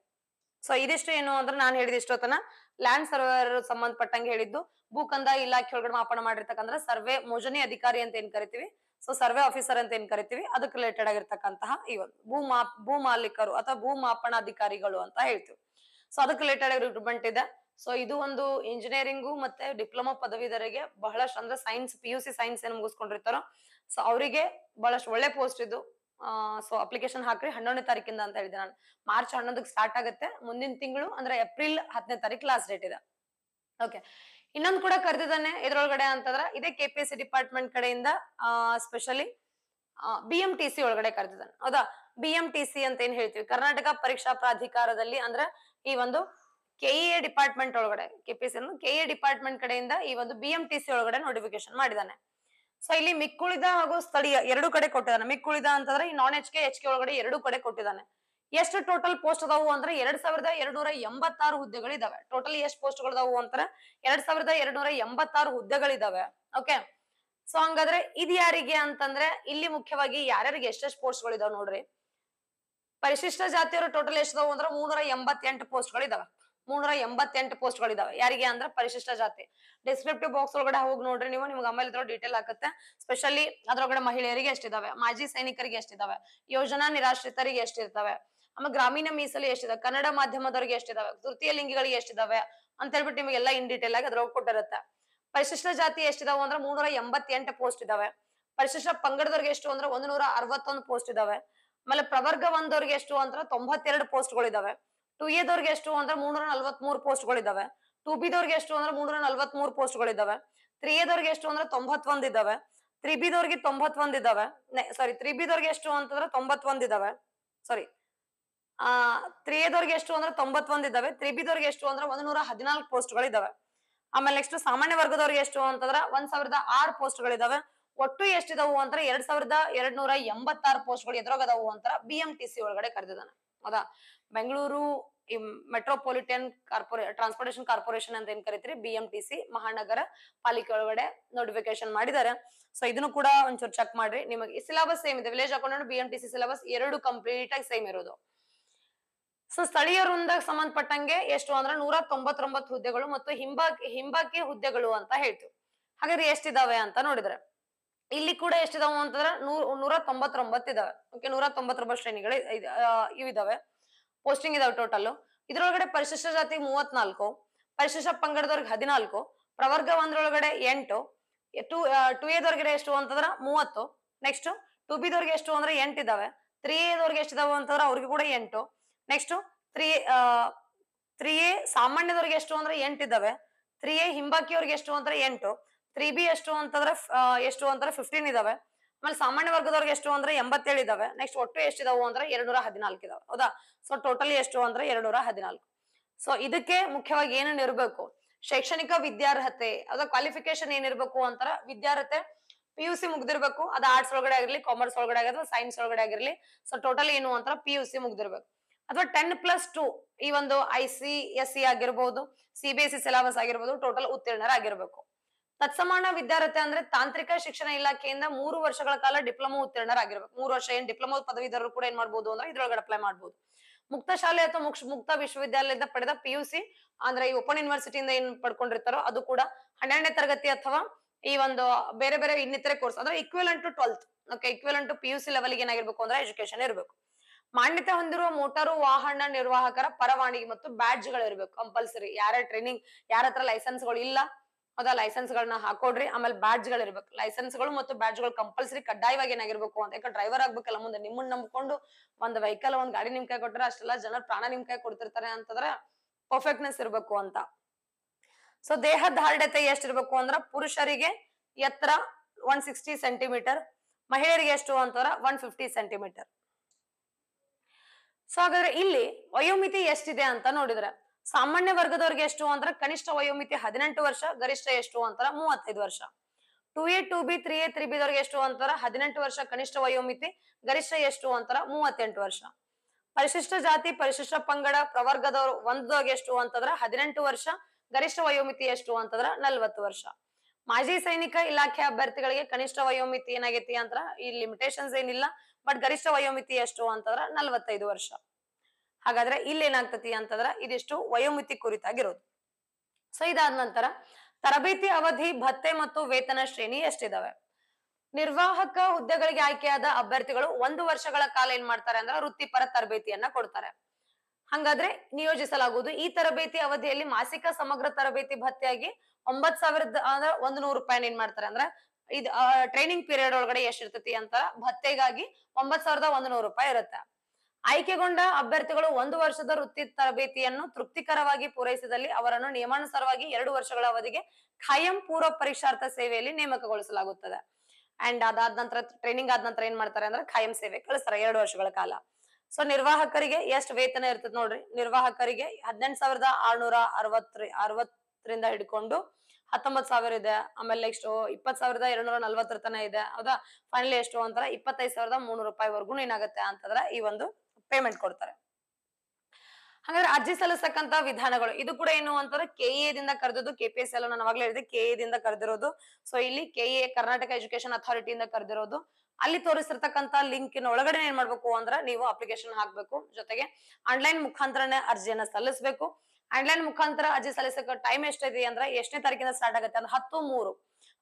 ಸೊ ಇದಿಷ್ಟು ಏನು ಅಂದ್ರೆ ನಾನು ಹೇಳಿದ ಇಷ್ಟೊತ್ತನ. ಲ್ಯಾಂಡ್ ಸರ್ವರ್ ಸಂಬಂಧಪಟ್ಟಂಗೆ ಹೇಳಿದ್ದು. ಭೂಕಂದ ಇಲಾಖೆ ಒಳಗಡೆ ಮಾಪನ ಮಾಡಿರ್ತಕ್ಕಂಥ ಸರ್ವೆ ಮೋಜನಿ ಅಧಿಕಾರಿ ಅಂತ ಏನ್ ಕರಿತೀವಿ? ಸೊ ಸರ್ವೆ ಆಫೀಸರ್ ಅಂತ ಏನ್ ಕರಿತೀವಿ? ಅದಕ್ಕೆ ರಿಲೇಟೆಡ್ ಆಗಿರ್ತಕ್ಕಂತಹ ಈ ಒಂದು ಭೂ ಮಾ, ಭೂ ಮಾಲೀಕರು ಅಥವಾ ಭೂ ಮಾಪನಾಧಿಕಾರಿಗಳು ಅಂತ ಹೇಳ್ತೀವಿ. ಸೊ ಅದಕ್ಕೆ ರಿಲೇಟೆಡ್ ರಿಕ್ರೂಟ್ಮೆಂಟ್ ಇದೆ. ಸೊ ಇದು ಒಂದು ಇಂಜಿನಿಯರಿಂಗು ಮತ್ತೆ ಡಿಪ್ಲೊಮಾ ಪದವೀಧರಿಗೆ ಬಹಳಷ್ಟು ಅಂದ್ರೆ ಸೈನ್ಸ್ ಪಿ ಸೈನ್ಸ್ ಏನ್ ಮುಗಿಸ್ಕೊಂಡಿರ್ತಾರೋ, ಸೊ, ಅವರಿಗೆ ಬಹಳಷ್ಟು ಒಳ್ಳೆ ಪೋಸ್ಟ್ ಇದು. ಸೊ ಅಪ್ಲಿಕೇಶನ್ ಹಾಕ್ರಿ, ಹನ್ನೊಂದನೇ ತಾರೀಕಿಂದ ಅಂತ ಹೇಳಿದೆ ನಾನು. ಮಾರ್ಚ್ ಹನ್ನೊಂದಕ್ಕೆ ಸ್ಟಾರ್ಟ್ ಆಗುತ್ತೆ. ಮುಂದಿನ ತಿಂಗಳು ಅಂದ್ರೆ ಏಪ್ರಿಲ್ ಹತ್ತನೇ ತಾರೀಕು ಲಾಸ್ಟ್ ಡೇಟ್ ಇದೆ. ಓಕೆ ಇನ್ನೊಂದು ಕೂಡ ಕರೆದಿದ್ದಾನೆ ಇದ್ರೊಳಗಡೆ ಅಂತಂದ್ರೆ, ಇದೇ K P S C department ಕಡೆಯಿಂದ specially B M T C ಒಳಗಡೆ ಕರೆದಿದ್ದಾನೆ. ಹೌದಾ? ಬಿ ಎಂ ಟಿ ಸಿ ಅಂತ ಏನ್ ಹೇಳ್ತೀವಿ? ಕರ್ನಾಟಕ ಪರೀಕ್ಷಾ ಪ್ರಾಧಿಕಾರದಲ್ಲಿ ಅಂದ್ರೆ ಈ ಒಂದು ಕೆಇಎ ಡಿಪಾರ್ಟ್ಮೆಂಟ್ ಒಳಗಡೆ ಕೆಪಿಎಸ್ ಕೆಇಎ ಡಿಪಾರ್ಟ್ಮೆಂಟ್ ಕಡೆಯಿಂದ ಈ ಒಂದು ಬಿ ಎಂ ಟಿ ಸಿ ಒಳಗಡೆ ನೋಟಿಫಿಕೇಶನ್ ಮಾಡಿದ್ದಾನೆ. ಸೊ ಇಲ್ಲಿ ಮಿಕ್ಕುಳಿದ ಹಾಗೂ ಸ್ಥಳೀಯ ಎರಡು ಕಡೆ ಕೊಟ್ಟಿದ್ದಾನೆ. ಮಿಕ್ಕುಳಿದ ಅಂತಂದ್ರೆ ಈ non H K H K ಒಳಗಡೆ ಎರಡು ಕಡೆ ಕೊಟ್ಟಿದ್ದಾನೆ. ಎಷ್ಟು ಟೋಟಲ್ ಪೋಸ್ಟ್ ಅದಾವು ಅಂದ್ರೆ ಎರಡ್ ಸಾವಿರದ ಎರಡ್ನೂರ ಎಂಬತ್ತಾರು ಹುದ್ದೆಗಳಿದಾವೆ ಟೋಟಲ್ ಎಷ್ಟು ಪೋಸ್ಟ್ ಗಳದಾವು ಅಂತಾರೆ ಎರಡ್ ಸಾವಿರದ ಎರಡ್ನೂರ ಎಂಬತ್ತಾರು ಹುದ್ದೆಗಳಿದಾವೆ ಓಕೆ ಸೊ ಹಂಗಾದ್ರೆ ಇದು ಯಾರಿಗೆ ಅಂತಂದ್ರೆ ಇಲ್ಲಿ ಮುಖ್ಯವಾಗಿ ಯಾರ್ಯಾರಿಗೆ ಎಷ್ಟೆಷ್ಟು ಪೋಸ್ಟ್ ಗಳಿದಾವೆ ನೋಡ್ರಿ. ಪರಿಶಿಷ್ಟ ಜಾತಿಯವರು ಟೋಟಲ್ ಎಷ್ಟಿದಾವು ಅಂದ್ರೆ ಮುನ್ನೂರ ಎಂಬತ್ತೆಂಟು ಪೋಸ್ಟ್ ಗಳಿದಾವೆ. ಮುನ್ನೂರ ಎಂಬತ್ತೆಂಟು ಪೋಸ್ಟ್ ಗಳಿದಾವೆ ಯಾರಿಗೆ ಅಂದ್ರೆ ಪರಿಶಿಷ್ಟ ಜಾತಿ. ಡಿಸ್ಕ್ರಿಪ್ಟಿವ್ ಬಾಕ್ಸ್ ಒಳಗಡೆ ಹೋಗಿ ನೋಡ್ರಿ ನೀವು, ನಿಮ್ಗೆ ಆಮೇಲೆ ಇದ್ರ ಡೀಟೇಲ್ ಆಗುತ್ತೆ. ಸ್ಪೆಷಲಿ ಅದ್ರೊಳಗಡೆ ಮಹಿಳೆಯರಿಗೆ ಎಷ್ಟಿದಾವೆ, ಮಾಜಿ ಸೈನಿಕರಿಗೆ ಎಷ್ಟಿದಾವೆ, ಯೋಜನಾ ನಿರಾಶ್ರಿತರಿಗೆ ಎಷ್ಟಿರ್ತವೆ ಆಮೇಲೆ ಗ್ರಾಮೀಣ ಮೀಸಲು ಎಷ್ಟಿದೆ ಕನ್ನಡ ಮಾಧ್ಯಮದವರಿಗೆ ಎಷ್ಟಿದಾವೆ, ತೃತೀಯ ಲಿಂಗಿಗಳಿಗೆ ಎಷ್ಟಿದಾವೆ ಅಂತ ಹೇಳ್ಬಿಟ್ಟು ನಿಮಗೆಲ್ಲ ಇನ್ ಡೀಟೇಲ್ ಆಗಿ ಅದ್ರೊಳಗೆ ಕೊಟ್ಟಿರುತ್ತೆ. ಪರಿಶಿಷ್ಟ ಜಾತಿ ಎಷ್ಟಿದಾವೆ ಅಂದ್ರೆ ಮುನ್ನೂರ ಎಂಬತ್ತೆಂಟು ಪೋಸ್ಟ್ ಇದಾವೆ. ಪರಿಶಿಷ್ಟ ಪಂಗಡದವ್ರಿಗೆ ಎಷ್ಟು ಅಂದ್ರೆ ಒಂದು ನೂರ ಅರವತ್ತೊಂದು ಪೋಸ್ಟ್ ಇದಾವೆ. ಆಮೇಲೆ ಪ್ರವರ್ಗ ಒಂದವ್ರಿಗೆ ಎಷ್ಟು ಅಂದ್ರೆ ತೊಂಬತ್ತೆರಡು ಪೋಸ್ಟ್ಗಳಿದಾವೆ ಟು ಎದವ್ರಿಗೆ ಎಷ್ಟು? ಅಂದ್ರೆ ಮುನ್ನೂರ ನಲ್ವತ್ಮೂರು ಪೋಸ್ಟ್ಗಳಿದಾವೆ ಟು ಬಿದವ್ರಿಗೆ ಎಷ್ಟು? ಅಂದ್ರೆ ಮುನ್ನೂರ ನಲ್ವತ್ಮೂರು ಪೋಸ್ಟ್ಗಳಿದಾವೆ ತ್ರೀ ಎದವ್ರಿಗೆ ಎಷ್ಟು? ಅಂದ್ರೆ ತೊಂಬತ್ತೊಂದ್ ಇದಾವೆ ತ್ರೀ ಬಿದವ್ರಿಗೆ ತೊಂಬತ್ತೊಂದ್ ಇದಾವೆ ಸಾರಿ ತ್ರೀ ಬಿದವ್ರಿಗೆ ಎಷ್ಟು ಅಂತಂದ್ರೆ ತೊಂಬತ್ತೊಂದ್ ಇದಾವೆ ಸಾರಿ ಆ ತ್ರೀ ಎದವ್ರಿಗೆ ಎಷ್ಟು? ಅಂದ್ರೆ ತೊಂಬತ್ತೊಂದ್ ಇದಾವೆ ತ್ರೀ ಬಿದವ್ರಿಗೆ ಎಷ್ಟು? ಅಂದ್ರೆ ಒಂದ್ ನೂರ ಹದಿನಾಲ್ಕು ಪೋಸ್ಟ್ಗಳಿದಾವೆ. ಆಮೇಲೆ ನೆಕ್ಸ್ಟ್ ಸಾಮಾನ್ಯ ವರ್ಗದವ್ರಿಗೆ ಎಷ್ಟು ಅಂತಂದ್ರೆ ಒಂದ್ ಸಾವಿರದ ಆರು ಪೋಸ್ಟ್ಗಳಿದಾವೆ. ಒಟ್ಟು ಎಷ್ಟಿದಾವು ಅಂದ್ರೆ ಎರಡ್ ಸಾವಿರದ ಎರಡ್ ನೂರ ಎಂಬತ್ತಾರು ಪೋಸ್ಟ್ಗಳು ಎದುರಾಗದವು ಅಂತಾರ ಬಿ ಎಂ ಟಿ ಸಿ ಒಳಗಡೆ ಕರೆದಿದ್ದಾನೆ. ಹೌದಾ? ಬೆಂಗಳೂರು ಮೆಟ್ರೋಪಾಲಿಟನ್ ಕಾರ್ಪೊರೇ ಟ್ರಾನ್ಸ್ಪೋರ್ಟೇಷನ್ ಕಾರ್ಪೊರೇಷನ್ ಅಂತ ಏನ್ ಕರಿತೀರಿ? ಬಿ ಎಂ ಟಿ ಸಿ ಮಹಾನಗರ ಪಾಲಿಕೆ ಒಳಗಡೆ ನೋಟಿಫಿಕೇಶನ್ ಮಾಡಿದ್ದಾರೆ. ಸೊ ಇದನ್ನು ಕೂಡ ಒಂಚೂರು ಚೆಕ್ ಮಾಡ್ರಿ. ನಿಮಗೆ ಸಿಲೆಬಸ್ ಸೇಮ್ ಇದೆ. Village accountant B M T C syllabus ಎರಡು ಕಂಪ್ಲೀಟ್ ಆಗಿ ಸೇಮ್ ಇರೋದು. ಸೊ ಸ್ಥಳೀಯ ವೃಂದಕ್ಕೆ ಸಂಬಂಧಪಟ್ಟಂಗೆ ಎಷ್ಟು ಅಂದ್ರೆ ನೂರ ತೊಂಬತ್ತೊಂಬತ್ತು ಹುದ್ದೆಗಳು ಮತ್ತು ಹಿಂಬಾಕಿ ಹಿಂಬಾಕಿ ಹುದ್ದೆಗಳು ಅಂತ ಹೇಳ್ತೀವಿ. ಹಾಗಾದ್ರೆ ಎಷ್ಟಿದಾವೆ ಅಂತ ನೋಡಿದ್ರೆ, ಇಲ್ಲಿ ಕೂಡ ಎಷ್ಟಿದಾವೆ ಅಂತಂದ್ರೆ ನೂರ ನೂರ ತೊಂಬತ್ತೊಂಬತ್ತು ಇದಾವೆ ಓಕೆ ನೂರ ತೊಂಬತ್ತೊಂಬತ್ತು ಶ್ರೇಣಿಗಳು ಇವಿದಾವೆ ಪೋಸ್ಟಿಂಗ್ ಇದಾವೆ ಟೋಟಲ್ ಇದ್ರೊಳಗಡೆ ಪರಿಶಿಷ್ಟ ಜಾತಿ ಮೂವತ್ನಾಲ್ಕು ಪರಿಶಿಷ್ಟ ಪಂಗಡದವ್ರಿಗೆ ಹದಿನಾಲ್ಕು ಪ್ರವರ್ಗ ಒಂದ್ರೊಳಗಡೆ ಎಂಟು ಟು ಟು ಎದವ್ರಿಗೆ ಎಷ್ಟು ಅಂತಂದ್ರ ಮೂವತ್ತು ನೆಕ್ಸ್ಟ್ ಟು ಬಿ ದವ್ರಿಗೆ ಎಷ್ಟು ಅಂದ್ರೆ ಎಂಟು ಇದಾವೆ ತ್ರೀ ಎದವ್ರಿಗೆ ಎಷ್ಟಿದಾವೆ ಅಂತಂದ್ರೆ ಅವ್ರಿಗೆ ಕೂಡ ಎಂಟು ನೆಕ್ಸ್ಟ್ ತ್ರೀ ತ್ರೀ ಎ ಸಾಮಾನ್ಯದವ್ರಿಗೆ ಎಷ್ಟು ಅಂದ್ರೆ ಎಂಟು ಇದಾವೆ ತ್ರೀ ಎ ಹಿಂಬಾಕಿಯವ್ರಿಗೆ ಎಷ್ಟು ಅಂದ್ರೆ ಎಂಟು ತ್ರೀ ಬಿ ಎಷ್ಟು ಅಂತಂದ್ರೆ ಆ, ಎಷ್ಟು ಅಂತಾರೆ ಫಿಫ್ಟೀನ್ ಇದಾವೆ ಆಮೇಲೆ ಸಾಮಾನ್ಯ ವರ್ಗದವ್ರಿಗೆ ಎಷ್ಟು ಅಂದ್ರೆ ಎಂಬತ್ತೇಳು ಇದಾವೆ. ನೆಕ್ಸ್ಟ್ ಒಟ್ಟು ಎಷ್ಟಿದಾವು ಅಂದ್ರೆ ಎರಡ್ನೂರ ಹದಿನಾಲ್ಕು ಇದಾವೆ. ಹೌದಾ? ಸೊ ಟೋಟಲಿ ಎಷ್ಟು ಅಂದ್ರೆ ಎರಡ್ನೂರ ಹದಿನಾಲ್ಕು. ಸೊ ಇದಕ್ಕೆ ಮುಖ್ಯವಾಗಿ ಏನೇನು ಇರಬೇಕು? ಶೈಕ್ಷಣಿಕ ವಿದ್ಯಾರ್ಹತೆ, ಅದ ಕ್ವಾಲಿಫಿಕೇಶನ್ ಏನಿರ್ಬೇಕು ಅಂತಾರ? ವಿದ್ಯಾರ್ಹತೆ ಪಿ ಯು ಸಿ ಮುಗ್ದಿರ್ಬೇಕು. ಅದ ಆರ್ಟ್ಸ್ ಒಳಗಡೆ ಆಗಿರ್ಲಿ ಕಾಮರ್ಸ್ ಒಳಗಡೆ ಆಗಿರ್ಲಿ ಸೈನ್ಸ್ ಒಳಗಡೆ ಆಗಿರ್ಲಿ. ಸೊ ಟೋಟಲ್ ಏನು ಅಂತಾರ? ಪಿ ಯು ಸಿ ಮುಗ್ದಿರ್ಬೇಕು. ಅಥವಾ ಟೆನ್ ಪ್ಲಸ್ ಟು ಈ ಒಂದು ಐ ಸಿ ಎಸ್ ಸಿ ಆಗಿರ್ಬಹುದು ಸಿ ಸಿಲೆಬಸ್ ಆಗಿರ್ಬೋದು ಟೋಟಲ್ ಉತ್ತೀರ್ಣರಾಗಿರ್ಬೇಕು ತತ್ಸಮಾನ ವಿದ್ಯಾರ್ಥಿ ಅಂದ್ರೆ ತಾಂತ್ರಿಕ ಶಿಕ್ಷಣ ಇಲಾಖೆಯಿಂದ ಮೂರು ವರ್ಷಗಳ ಕಾಲ ಡಿಪ್ಲೊಮಾ ಉತ್ತೀರ್ಣರಾಗಿರ್ಬೇಕು. ಮೂರು ವರ್ಷ ಏನ್ ಡಿಪ್ಲೊಮಾ ಪದವೀಧರರು ಕೂಡ ಏನ್ ಮಾಡಬಹುದು ಅಂದ್ರೆ ಇದ್ರೊಳಗಡೆ ಅಪ್ಲೈ ಮಾಡಬಹುದು ಮುಕ್ತ ಶಾಲೆ ಅಥವಾ ಮುಕ್ತ ವಿಶ್ವವಿದ್ಯಾಲಯದಿಂದ ಪಡೆದ ಪಿ ಯು ಸಿ ಅಂದ್ರೆ ಈ ಓಪನ್ ಯೂನಿವರ್ಸಿಟಿಯಿಂದ ಏನ್ ಪಡ್ಕೊಂಡಿರ್ತಾರೋ ಅದು ಕೂಡ ಹನ್ನೆರಡನೇ ತರಗತಿ ಅಥವಾ ಈ ಒಂದು ಬೇರೆ ಬೇರೆ ಇನ್ನಿತರೆ ಕೋರ್ಸ್ ಅಂದ್ರೆ equivalent to twelfth okay equivalent to P U C level ಏನಾಗಿರ್ಬೇಕು ಅಂದ್ರೆ ಎಜುಕೇಶನ್ ಇರಬೇಕು. ಮಾನ್ಯತೆ ಹೊಂದಿರುವ ಮೋಟಾರು ವಾಹನ ನಿರ್ವಾಹಕರ ಪರವಾನಗಿ ಮತ್ತು ಬ್ಯಾಡ್ಜ್ಗಳು ಇರಬೇಕು. ಕಂಪಲ್ಸರಿ ಯಾರ ಟ್ರೈನಿಂಗ್ ಯಾರ ಹತ್ರ ಲೈಸೆನ್ಸ್ಗಳು ಇಲ್ಲ ಅದ ಲೈಸೆನ್ಸ್ ಗಳನ್ನ ಹಾಕೊಡ್ರಿ. ಆಮೇಲೆ ಬ್ಯಾಡ್ಜ್ಗಳು ಇರ್ಬೇಕು. ಲೈಸೆನ್ಸ್ಗಳು ಮತ್ತು ಬ್ಯಾಡ್ಜ್ಗಳು ಕಂಪಲ್ಸರಿ ಕಡ್ಡಾಯವಾಗಿ ಏನಾಗಿರ್ಬೇಕು ಅಂತ. ಯಾಕಂದ್ರೆ ಡ್ರೈವರ್ ಆಗ್ಬೇಕಲ್ಲ ಮುಂದೆ. ನಿಮ್ಮನ್ನ ನಂಬ್ಕೊಂಡು ಒಂದ್ ವೆಹಿಕಲ್ ಒಂದ್ ಗಾಡಿ ನಿಮ್ ಕೈ ಕೊಟ್ಟರೆ ಅಷ್ಟೆಲ್ಲ ಜನರು ಪ್ರಾಣ ನಿಮ್ ಕೈ ಕೊಡ್ತಿರ್ತಾರೆ ಅಂತಂದ್ರೆ ಪರ್ಫೆಕ್ಟ್ನೆಸ್ ಇರ್ಬೇಕು ಅಂತ. ಸೊ ದೇಹ ದಾರ್ಢ್ಯತೆ ಎಷ್ಟಿರ್ಬೇಕು ಅಂದ್ರ ಪುರುಷರಿಗೆ ಎತ್ತರ ಒನ್ ಸಿಕ್ಸ್ಟಿ ಸೆಂಟಿಮೀಟರ್ ಮಹಿಳೆಯರಿಗೆ ಎಷ್ಟು ಅಂತಂದ್ರ ಒನ್ ಫಿಫ್ಟಿ ಸೆಂಟಿಮೀಟರ್ ಸೊ ಹಾಗಾದ್ರೆ ಇಲ್ಲಿ ವಯೋಮಿತಿ ಎಷ್ಟಿದೆ ಅಂತ ನೋಡಿದ್ರೆ ಸಾಮಾನ್ಯ ವರ್ಗದವ್ರಿಗೆ ಎಷ್ಟು ಅಂದ್ರೆ ಕನಿಷ್ಠ ವಯೋಮಿತಿ ಹದಿನೆಂಟು ವರ್ಷ, ಗರಿಷ್ಠ ಎಷ್ಟು ಅಂತಾರ? ಮೂವತ್ತೈದು ವರ್ಷ. Two A, two B, three A, three B ದವ್ರಿಗೆ ಎಷ್ಟು ಅಂತಾರ? ಹದಿನೆಂಟು ವರ್ಷ, ಕನಿಷ್ಠ ವಯೋಮಿತಿ, ಗರಿಷ್ಠ ಎಷ್ಟು ಅಂತಾರ? ಮೂವತ್ತೆಂಟು ವರ್ಷ. ಪರಿಶಿಷ್ಟ ಜಾತಿ, ಪರಿಶಿಷ್ಟ ಪಂಗಡ, ಪ್ರವರ್ಗದವ್ರು ಒಂದವ್ರಿಗೆ ಎಷ್ಟು ಅಂತಂದ್ರ? ಹದಿನೆಂಟು ವರ್ಷ, ಗರಿಷ್ಠ ವಯೋಮಿತಿ ಎಷ್ಟು ಅಂತಂದ್ರ? ನಲ್ವತ್ತು ವರ್ಷ. ಮಾಜಿ ಸೈನಿಕ ಇಲಾಖೆ ಅಭ್ಯರ್ಥಿಗಳಿಗೆ ಕನಿಷ್ಠ ವಯೋಮಿತಿ ಏನಾಗೈತಿ ಅಂತ ಈ ಲಿಮಿಟೇಷನ್ಸ್ ಏನಿಲ್ಲ ಬಟ್ ಗರಿಷ್ಠ ವಯೋಮಿತಿ ಎಷ್ಟು ಅಂತಂದ್ರ? ನಲ್ವತ್ತೈದು ವರ್ಷ. ಹಾಗಾದ್ರೆ ಇಲ್ಲಿ ಏನಾಗ್ತತಿ ಅಂತಂದ್ರ ಇದಿಷ್ಟು ವಯೋಮಿತಿ ಕುರಿತಾಗಿರೋದು. ಸೊ ಇದಾದ ನಂತರ ತರಬೇತಿ ಅವಧಿ, ಭತ್ತೆ ಮತ್ತು ವೇತನ ಶ್ರೇಣಿ ಎಷ್ಟಿದಾವೆ? ನಿರ್ವಾಹಕ ಹುದ್ದೆಗಳಿಗೆ ಆಯ್ಕೆಯಾದ ಅಭ್ಯರ್ಥಿಗಳು ಒಂದು ವರ್ಷಗಳ ಕಾಲ ಏನ್ ಮಾಡ್ತಾರೆ ಅಂದ್ರೆ ವೃತ್ತಿಪರ ತರಬೇತಿಯನ್ನ ಕೊಡ್ತಾರೆ. ಹಂಗಾದ್ರೆ ನಿಯೋಜಿಸಲಾಗುವುದು. ಈ ತರಬೇತಿ ಅವಧಿಯಲ್ಲಿ ಮಾಸಿಕ ಸಮಗ್ರ ತರಬೇತಿ ಭತ್ತೆಯಾಗಿ ಒಂಬತ್ ಸಾವಿರದ ಅಂದ್ರೆ ಒಂದು ನೂರು ರೂಪಾಯಿ ಏನ್ ಮಾಡ್ತಾರೆ ಅಂದ್ರೆ ಇದು ಟ್ರೈನಿಂಗ್ ಪೀರಿಯಡ್ ಒಳಗಡೆ ಎಷ್ಟಿರ್ತತಿ ಅಂತ ಭತ್ತೆಗಾಗಿ ಒಂಬತ್ ಸಾವಿರದ ಒಂದು ನೂರು ರೂಪಾಯಿ ಇರುತ್ತೆ. ಆಯ್ಕೆಗೊಂಡ ಅಭ್ಯರ್ಥಿಗಳು ಒಂದು ವರ್ಷದ ವೃತ್ತಿ ತರಬೇತಿಯನ್ನು ತೃಪ್ತಿಕರವಾಗಿ ಪೂರೈಸಿದಲ್ಲಿ ಅವರನ್ನು ನಿಯಮಾನುಸಾರವಾಗಿ ಎರಡು ವರ್ಷಗಳ ಅವಧಿಗೆ ಖಾಯಂ ಪೂರ್ವ ಪರೀಕ್ಷಾರ್ಥ ಸೇವೆಯಲ್ಲಿ ನೇಮಕಗೊಳಿಸಲಾಗುತ್ತದೆ. ಅಂಡ್ ಅದಾದ ನಂತರ ಟ್ರೈನಿಂಗ್ ಆದ ನಂತರ ಏನ್ ಮಾಡ್ತಾರೆ ಅಂದ್ರೆ ಖಾಯಂ ಸೇವೆ ಕಳಿಸ್ತಾರೆ ಎರಡು ವರ್ಷಗಳ ಕಾಲ. ಸೊ ನಿರ್ವಾಹಕರಿಗೆ ಎಷ್ಟು ವೇತನ ಇರ್ತದೆ ನೋಡ್ರಿ. ನಿರ್ವಾಹಕರಿಗೆ ಹದಿನೆಂಟು ಸಾವಿರದ ಆರ್ನೂರ ಅರವತ್ತರ ಅರವತ್ತರಿಂದ ಹಿಡ್ಕೊಂಡು ಹತ್ತೊಂಬತ್ ಸಾವಿರ ಇದೆ. ಆಮೇಲೆ ನೆಕ್ಸ್ಟ್ ಇಪ್ಪತ್ ಸಾವಿರದ ಎರಡ್ನೂರ ನಲ್ವತ್ತರ ತನ ಇದೆ. ಹೌದಾ? ಫೈನಲಿ ಎಷ್ಟು ಅಂತಾರೆ? ಇಪ್ಪತ್ತೈದು ಸಾವಿರದ ಮುನ್ನೂರು ರೂಪಾಯಿವರೆಗೂ ಏನಾಗುತ್ತೆ ಅಂತಂದ್ರೆ ಈ ಒಂದು ಪೇಮೆಂಟ್ ಕೊಡ್ತಾರೆ. ಹಾಗಾದ್ರೆ ಅರ್ಜಿ ಸಲ್ಲಿಸತಕ್ಕಂತ ವಿಧಾನಗಳು, ಇದು ಕೂಡ ಏನು ಅಂತಂದ್ರೆ ಕೆಎ ದಿಂದ ಕರೆದಿದ್ದು ಕೆಪಿಎಸ್ ಎಲ್ ನಾನು ಅವಾಗಲೇ ಹೇಳಿದೆ ಕೆಇಎ ದಿಂದ ಕರೆದಿರೋದು. ಸೊ ಇಲ್ಲಿ ಕೆಎ ಕರ್ನಾಟಕ ಎಜುಕೇಶನ್ ಅಥಾರಿಟಿಯಿಂದ ಕರೆದಿರೋದು. ಅಲ್ಲಿ ತೋರಿಸಿರ್ತಕ್ಕಂತ ಲಿಂಕಿನ ಒಳಗಡೆ ಏನ್ ಮಾಡ್ಬೇಕು ಅಂದ್ರೆ ನೀವು ಅಪ್ಲಿಕೇಶನ್ ಹಾಕ್ಬೇಕು. ಜೊತೆಗೆ ಆನ್ಲೈನ್ ಮುಖಾಂತರನೇ ಅರ್ಜಿಯನ್ನ ಸಲ್ಲಿಸಬೇಕು. ಆನ್ಲೈನ್ ಮುಖಾಂತರ ಅರ್ಜಿ ಸಲ್ಲಿಸಕ್ಕೆ ಟೈಮ್ ಎಷ್ಟಿದೆ ಅಂದ್ರೆ ಎಷ್ಟನೇ ತಾರೀಕಿಂದ ಸ್ಟಾರ್ಟ್ ಆಗುತ್ತೆ ಅಂದ್ರೆ ಹತ್ತು ಮೂರು.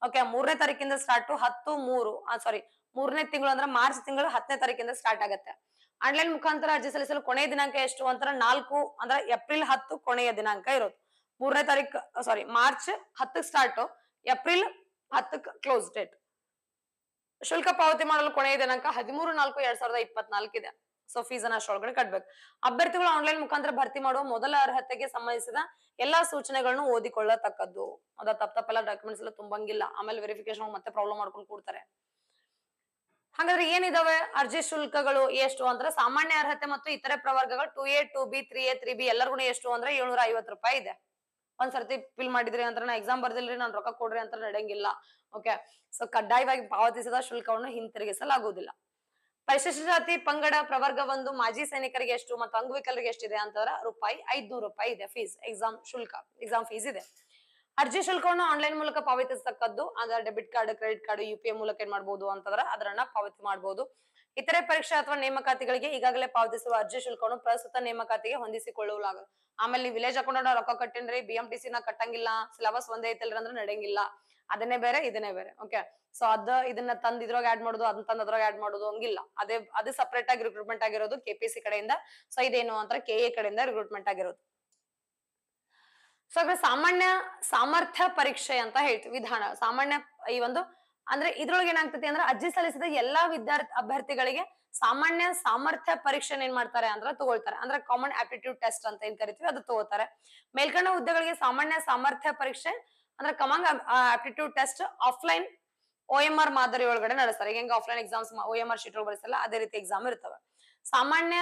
ಓಕೆ ಮೂರನೇ ತಾರೀಕಿಂದ ಸ್ಟಾರ್ಟ್ ಹತ್ತು ಮೂರು. ಸಾರಿ ಮೂರನೇ ತಿಂಗಳು ಅಂದ್ರೆ ಮಾರ್ಚ್ ತಿಂಗಳು ಹತ್ತನೇ ತಾರೀಕಿಂದ ಸ್ಟಾರ್ಟ್ ಆಗುತ್ತೆ. ಆನ್ಲೈನ್ ಮುಖಾಂತರ ಅರ್ಜಿ ಸಲ್ಲಿಸಲು ಕೊನೆಯ ದಿನಾಂಕ ಎಷ್ಟು ಅಂತಾರೆ ನಾಲ್ಕು ಅಂದ್ರೆ ಏಪ್ರಿಲ್ ಹತ್ತು ಕೊನೆಯ ದಿನಾಂಕ ಇರೋದು. ಮೂರನೇ ತಾರೀಕು ಸಾರಿ ಮಾರ್ಚ್ ಹತ್ತಕ್ ಸ್ಟಾರ್ಟ್ ಏಪ್ರಿಲ್ ಹತ್ತಕ್ಕೆ ಕ್ಲೋಸ್ ಡೇಟ್ ಶುಲ್ಕ ಪಾವತಿ ಮಾಡಲು ಕೊನೆಯ ದಿನಾಂಕ ಹದಿಮೂರು ನಾಲ್ಕು ಎರಡ್ ಸಾವಿರದ ಇಪ್ಪತ್ನಾಲ್ಕು ಇದೆ. ಸೊ ಫೀಸ್ ಅನ್ನ ಅಷ್ಟೊಳಗಡೆ ಕಟ್ಬೇಕು. ಅಭ್ಯರ್ಥಿಗಳು ಆನ್ಲೈನ್ ಮುಖಾಂತರ ಭರ್ತಿ ಮಾಡುವ ಮೊದಲ ಅರ್ಹತೆಗೆ ಸಂಬಂಧಿಸಿದ ಎಲ್ಲಾ ಸೂಚನೆಗಳನ್ನು ಓದಿಕೊಳ್ಳತಕ್ಕದ್ದು. ಅದ ತಪ್ಪ ತಪ್ಪೆಲ್ಲ ಡಾಕ್ಯುಮೆಂಟ್ಸ್ ಎಲ್ಲ ತುಂಬಂಗಿಲ್ಲ. ಆಮೇಲೆ ವೆರಿಫಿಕೇಶನ್ ಮತ್ತೆ ಪ್ರಾಬ್ಲಮ್ ಮಾಡ್ಕೊಂಡು ಕೂಡ್ತಾರೆ. ಹಾಗಾದ್ರೆ ಏನಿದಾವೆ? ಅರ್ಜಿ ಶುಲ್ಕಗಳು ಎಷ್ಟು ಅಂದ್ರೆ ಸಾಮಾನ್ಯ ಅರ್ಹತೆ ಮತ್ತು ಇತರೆ ಪ್ರವರ್ಗಗಳು two A two B three A three B ಎಲ್ಲರಿಗೂ ಎಷ್ಟು ಅಂದ್ರೆ ಏಳ್ನೂರ ಐವತ್ತು ರೂಪಾಯಿ ಇದೆ. ಒಂದ್ ಸರ್ತಿ ಫಿಲ್ ಮಾಡಿದ್ರಿ ಅಂತ ನಾ ಎಕ್ಸಾಮ್ ಬರ್ದಿಲ್ರಿ, ನಾನು ರೊಕ್ಕ ಕೊಡ್ರಿ ಅಂತ ನಡೆಯಂಗಿಲ್ಲ. ಓಕೆ ಸೊ ಕಡ್ಡಾಯವಾಗಿ ಪಾವತಿಸಿದ ಶುಲ್ಕವನ್ನು ಹಿಂತಿರುಗಿಸಲಾಗುವುದಿಲ್ಲ. ಪರಿಶಿಷ್ಟ ಜಾತಿ, ಪಂಗಡ, ಪ್ರವರ್ಗ ಒಂದು, ಮಾಜಿ ಸೈನಿಕರಿಗೆ ಎಷ್ಟು ಮತ್ತು ಅಂಗವಿಕಲರಿಗೆ ಎಷ್ಟಿದೆ ಅಂತಂದ್ರೆ ರೂಪಾಯಿ ಐದ್ನೂರು ರೂಪಾಯಿ ಇದೆ ಫೀಸ್ ಎಕ್ಸಾಮ್ ಶುಲ್ಕ ಎಕ್ಸಾಮ್ ಫೀಸ್ ಇದೆ. ಅರ್ಜಿ ಶುಲ್ಕವನ್ನು ಆನ್ಲೈನ್ ಮೂಲಕ ಪಾವತಿಸತಕ್ಕದ್ದು ಅಂದ್ರೆ debit card credit card U P I ಮೂಲಕ ಏನ್ ಮಾಡಬಹುದು ಅಂತಂದ್ರೆ ಅದರನ್ನ ಪಾವತಿ ಮಾಡಬಹುದು ಇತರೆ ಪರೀಕ್ಷಾ ಅಥವಾ ನೇಮಕಾತಿಗಳಿಗೆ ಈಗಾಗಲೇ ಪಾವತಿಸುವ ಅರ್ಜಿ ಶುಲ್ಕವನ್ನು ಪ್ರಸ್ತುತ ನೇಮಕಾತಿಗೆ ಹೊಂದಿಸಿಕೊಳ್ಳುವಾಗ ಆಮೇಲೆ ವಿಲೇಜ್ ಅಕೌಂಟ್ ರೊಕ್ಕ ಕಟ್ಟಿನ್ರಿ ಬಿ ಎಂ ಟಿ ಸಿ ನ ಕಟ್ಟಂಗಿಲ್ಲ ಸಿಲೆಬಸ್ ಒಂದೇ ಐತಲ್ರಿ ಅಂದ್ರೆ ನಡೆಯಂಗಿಲ್ಲ ಅದನ್ನೇ ಬೇರೆ, ಇದನ್ನೇ ಬೇರೆ ಓಕೆ ಸೊ ಅದ ಇದನ್ನ ತಂದ್ ಇದ್ರಾಗ ಆಡ್ ಮಾಡೋದು ಅದನ್ನ ತಂದ್ ಅದ್ರಾಗ ಆಡ್ ಮಾಡೋದು ಹಂಗಿಲ್ಲ. ಅದೇ, ಅದು ಸಪರೇಟ್ ಆಗಿ ರಿಕ್ರೂಟ್ಮೆಂಟ್ ಆಗಿರೋದು ಕೆಪಿಸಿ ಕಡೆಯಿಂದ. ಸೊ ಇದೇನು ಅಂತ ಕೆ ಎ ಕಡೆಯಿಂದ ರಿಕ್ರೂಟ್ಮೆಂಟ್ ಆಗಿರೋದು. ಸೊ ಸಾಮಾನ್ಯ ಸಾಮರ್ಥ್ಯ ಪರೀಕ್ಷೆ ಅಂತ ಹೇಳ್ತೀವಿ, ವಿಧಾನ. ಸಾಮಾನ್ಯ ಈ ಒಂದು ಅಂದ್ರೆ ಇದ್ರೊಳಗೆ ಏನಾಗ್ತೈತಿ ಅಂದ್ರೆ ಅರ್ಜಿ ಸಲ್ಲಿಸಿದ ಎಲ್ಲಾ ವಿದ್ಯಾರ್ಥಿ ಅಭ್ಯರ್ಥಿಗಳಿಗೆ ಸಾಮಾನ್ಯ ಸಾಮರ್ಥ್ಯ ಪರೀಕ್ಷೆ ಏನ್ ಮಾಡ್ತಾರೆ ಅಂದ್ರೆ ತಗೊಳ್ತಾರೆ. ಅಂದ್ರೆ ಕಾಮನ್ ಆಪ್ಟಿಟ್ಯೂಡ್ ಟೆಸ್ಟ್ ಅಂತ ಏನ್ ಕರಿತೀವಿ, ಅದು ತಗೋತಾರೆ. ಮೇಲ್ಕಂಡ ಹುದ್ದೆಗಳಿಗೆ ಸಾಮಾನ್ಯ ಸಾಮರ್ಥ್ಯ ಪರೀಕ್ಷೆ ಅಂದ್ರೆ common aptitude test offline O M R ಮಾದರಿ ಒಳಗಡೆ ನಡೆಸ್ತಾರೆ. ಹೆಂಗ offline exams O M R sheet ಬರೆಸಲ್ಲ ಅದೇ ರೀತಿ ಎಕ್ಸಾಮ್ ಇರ್ತವೆ. ಸಾಮಾನ್ಯ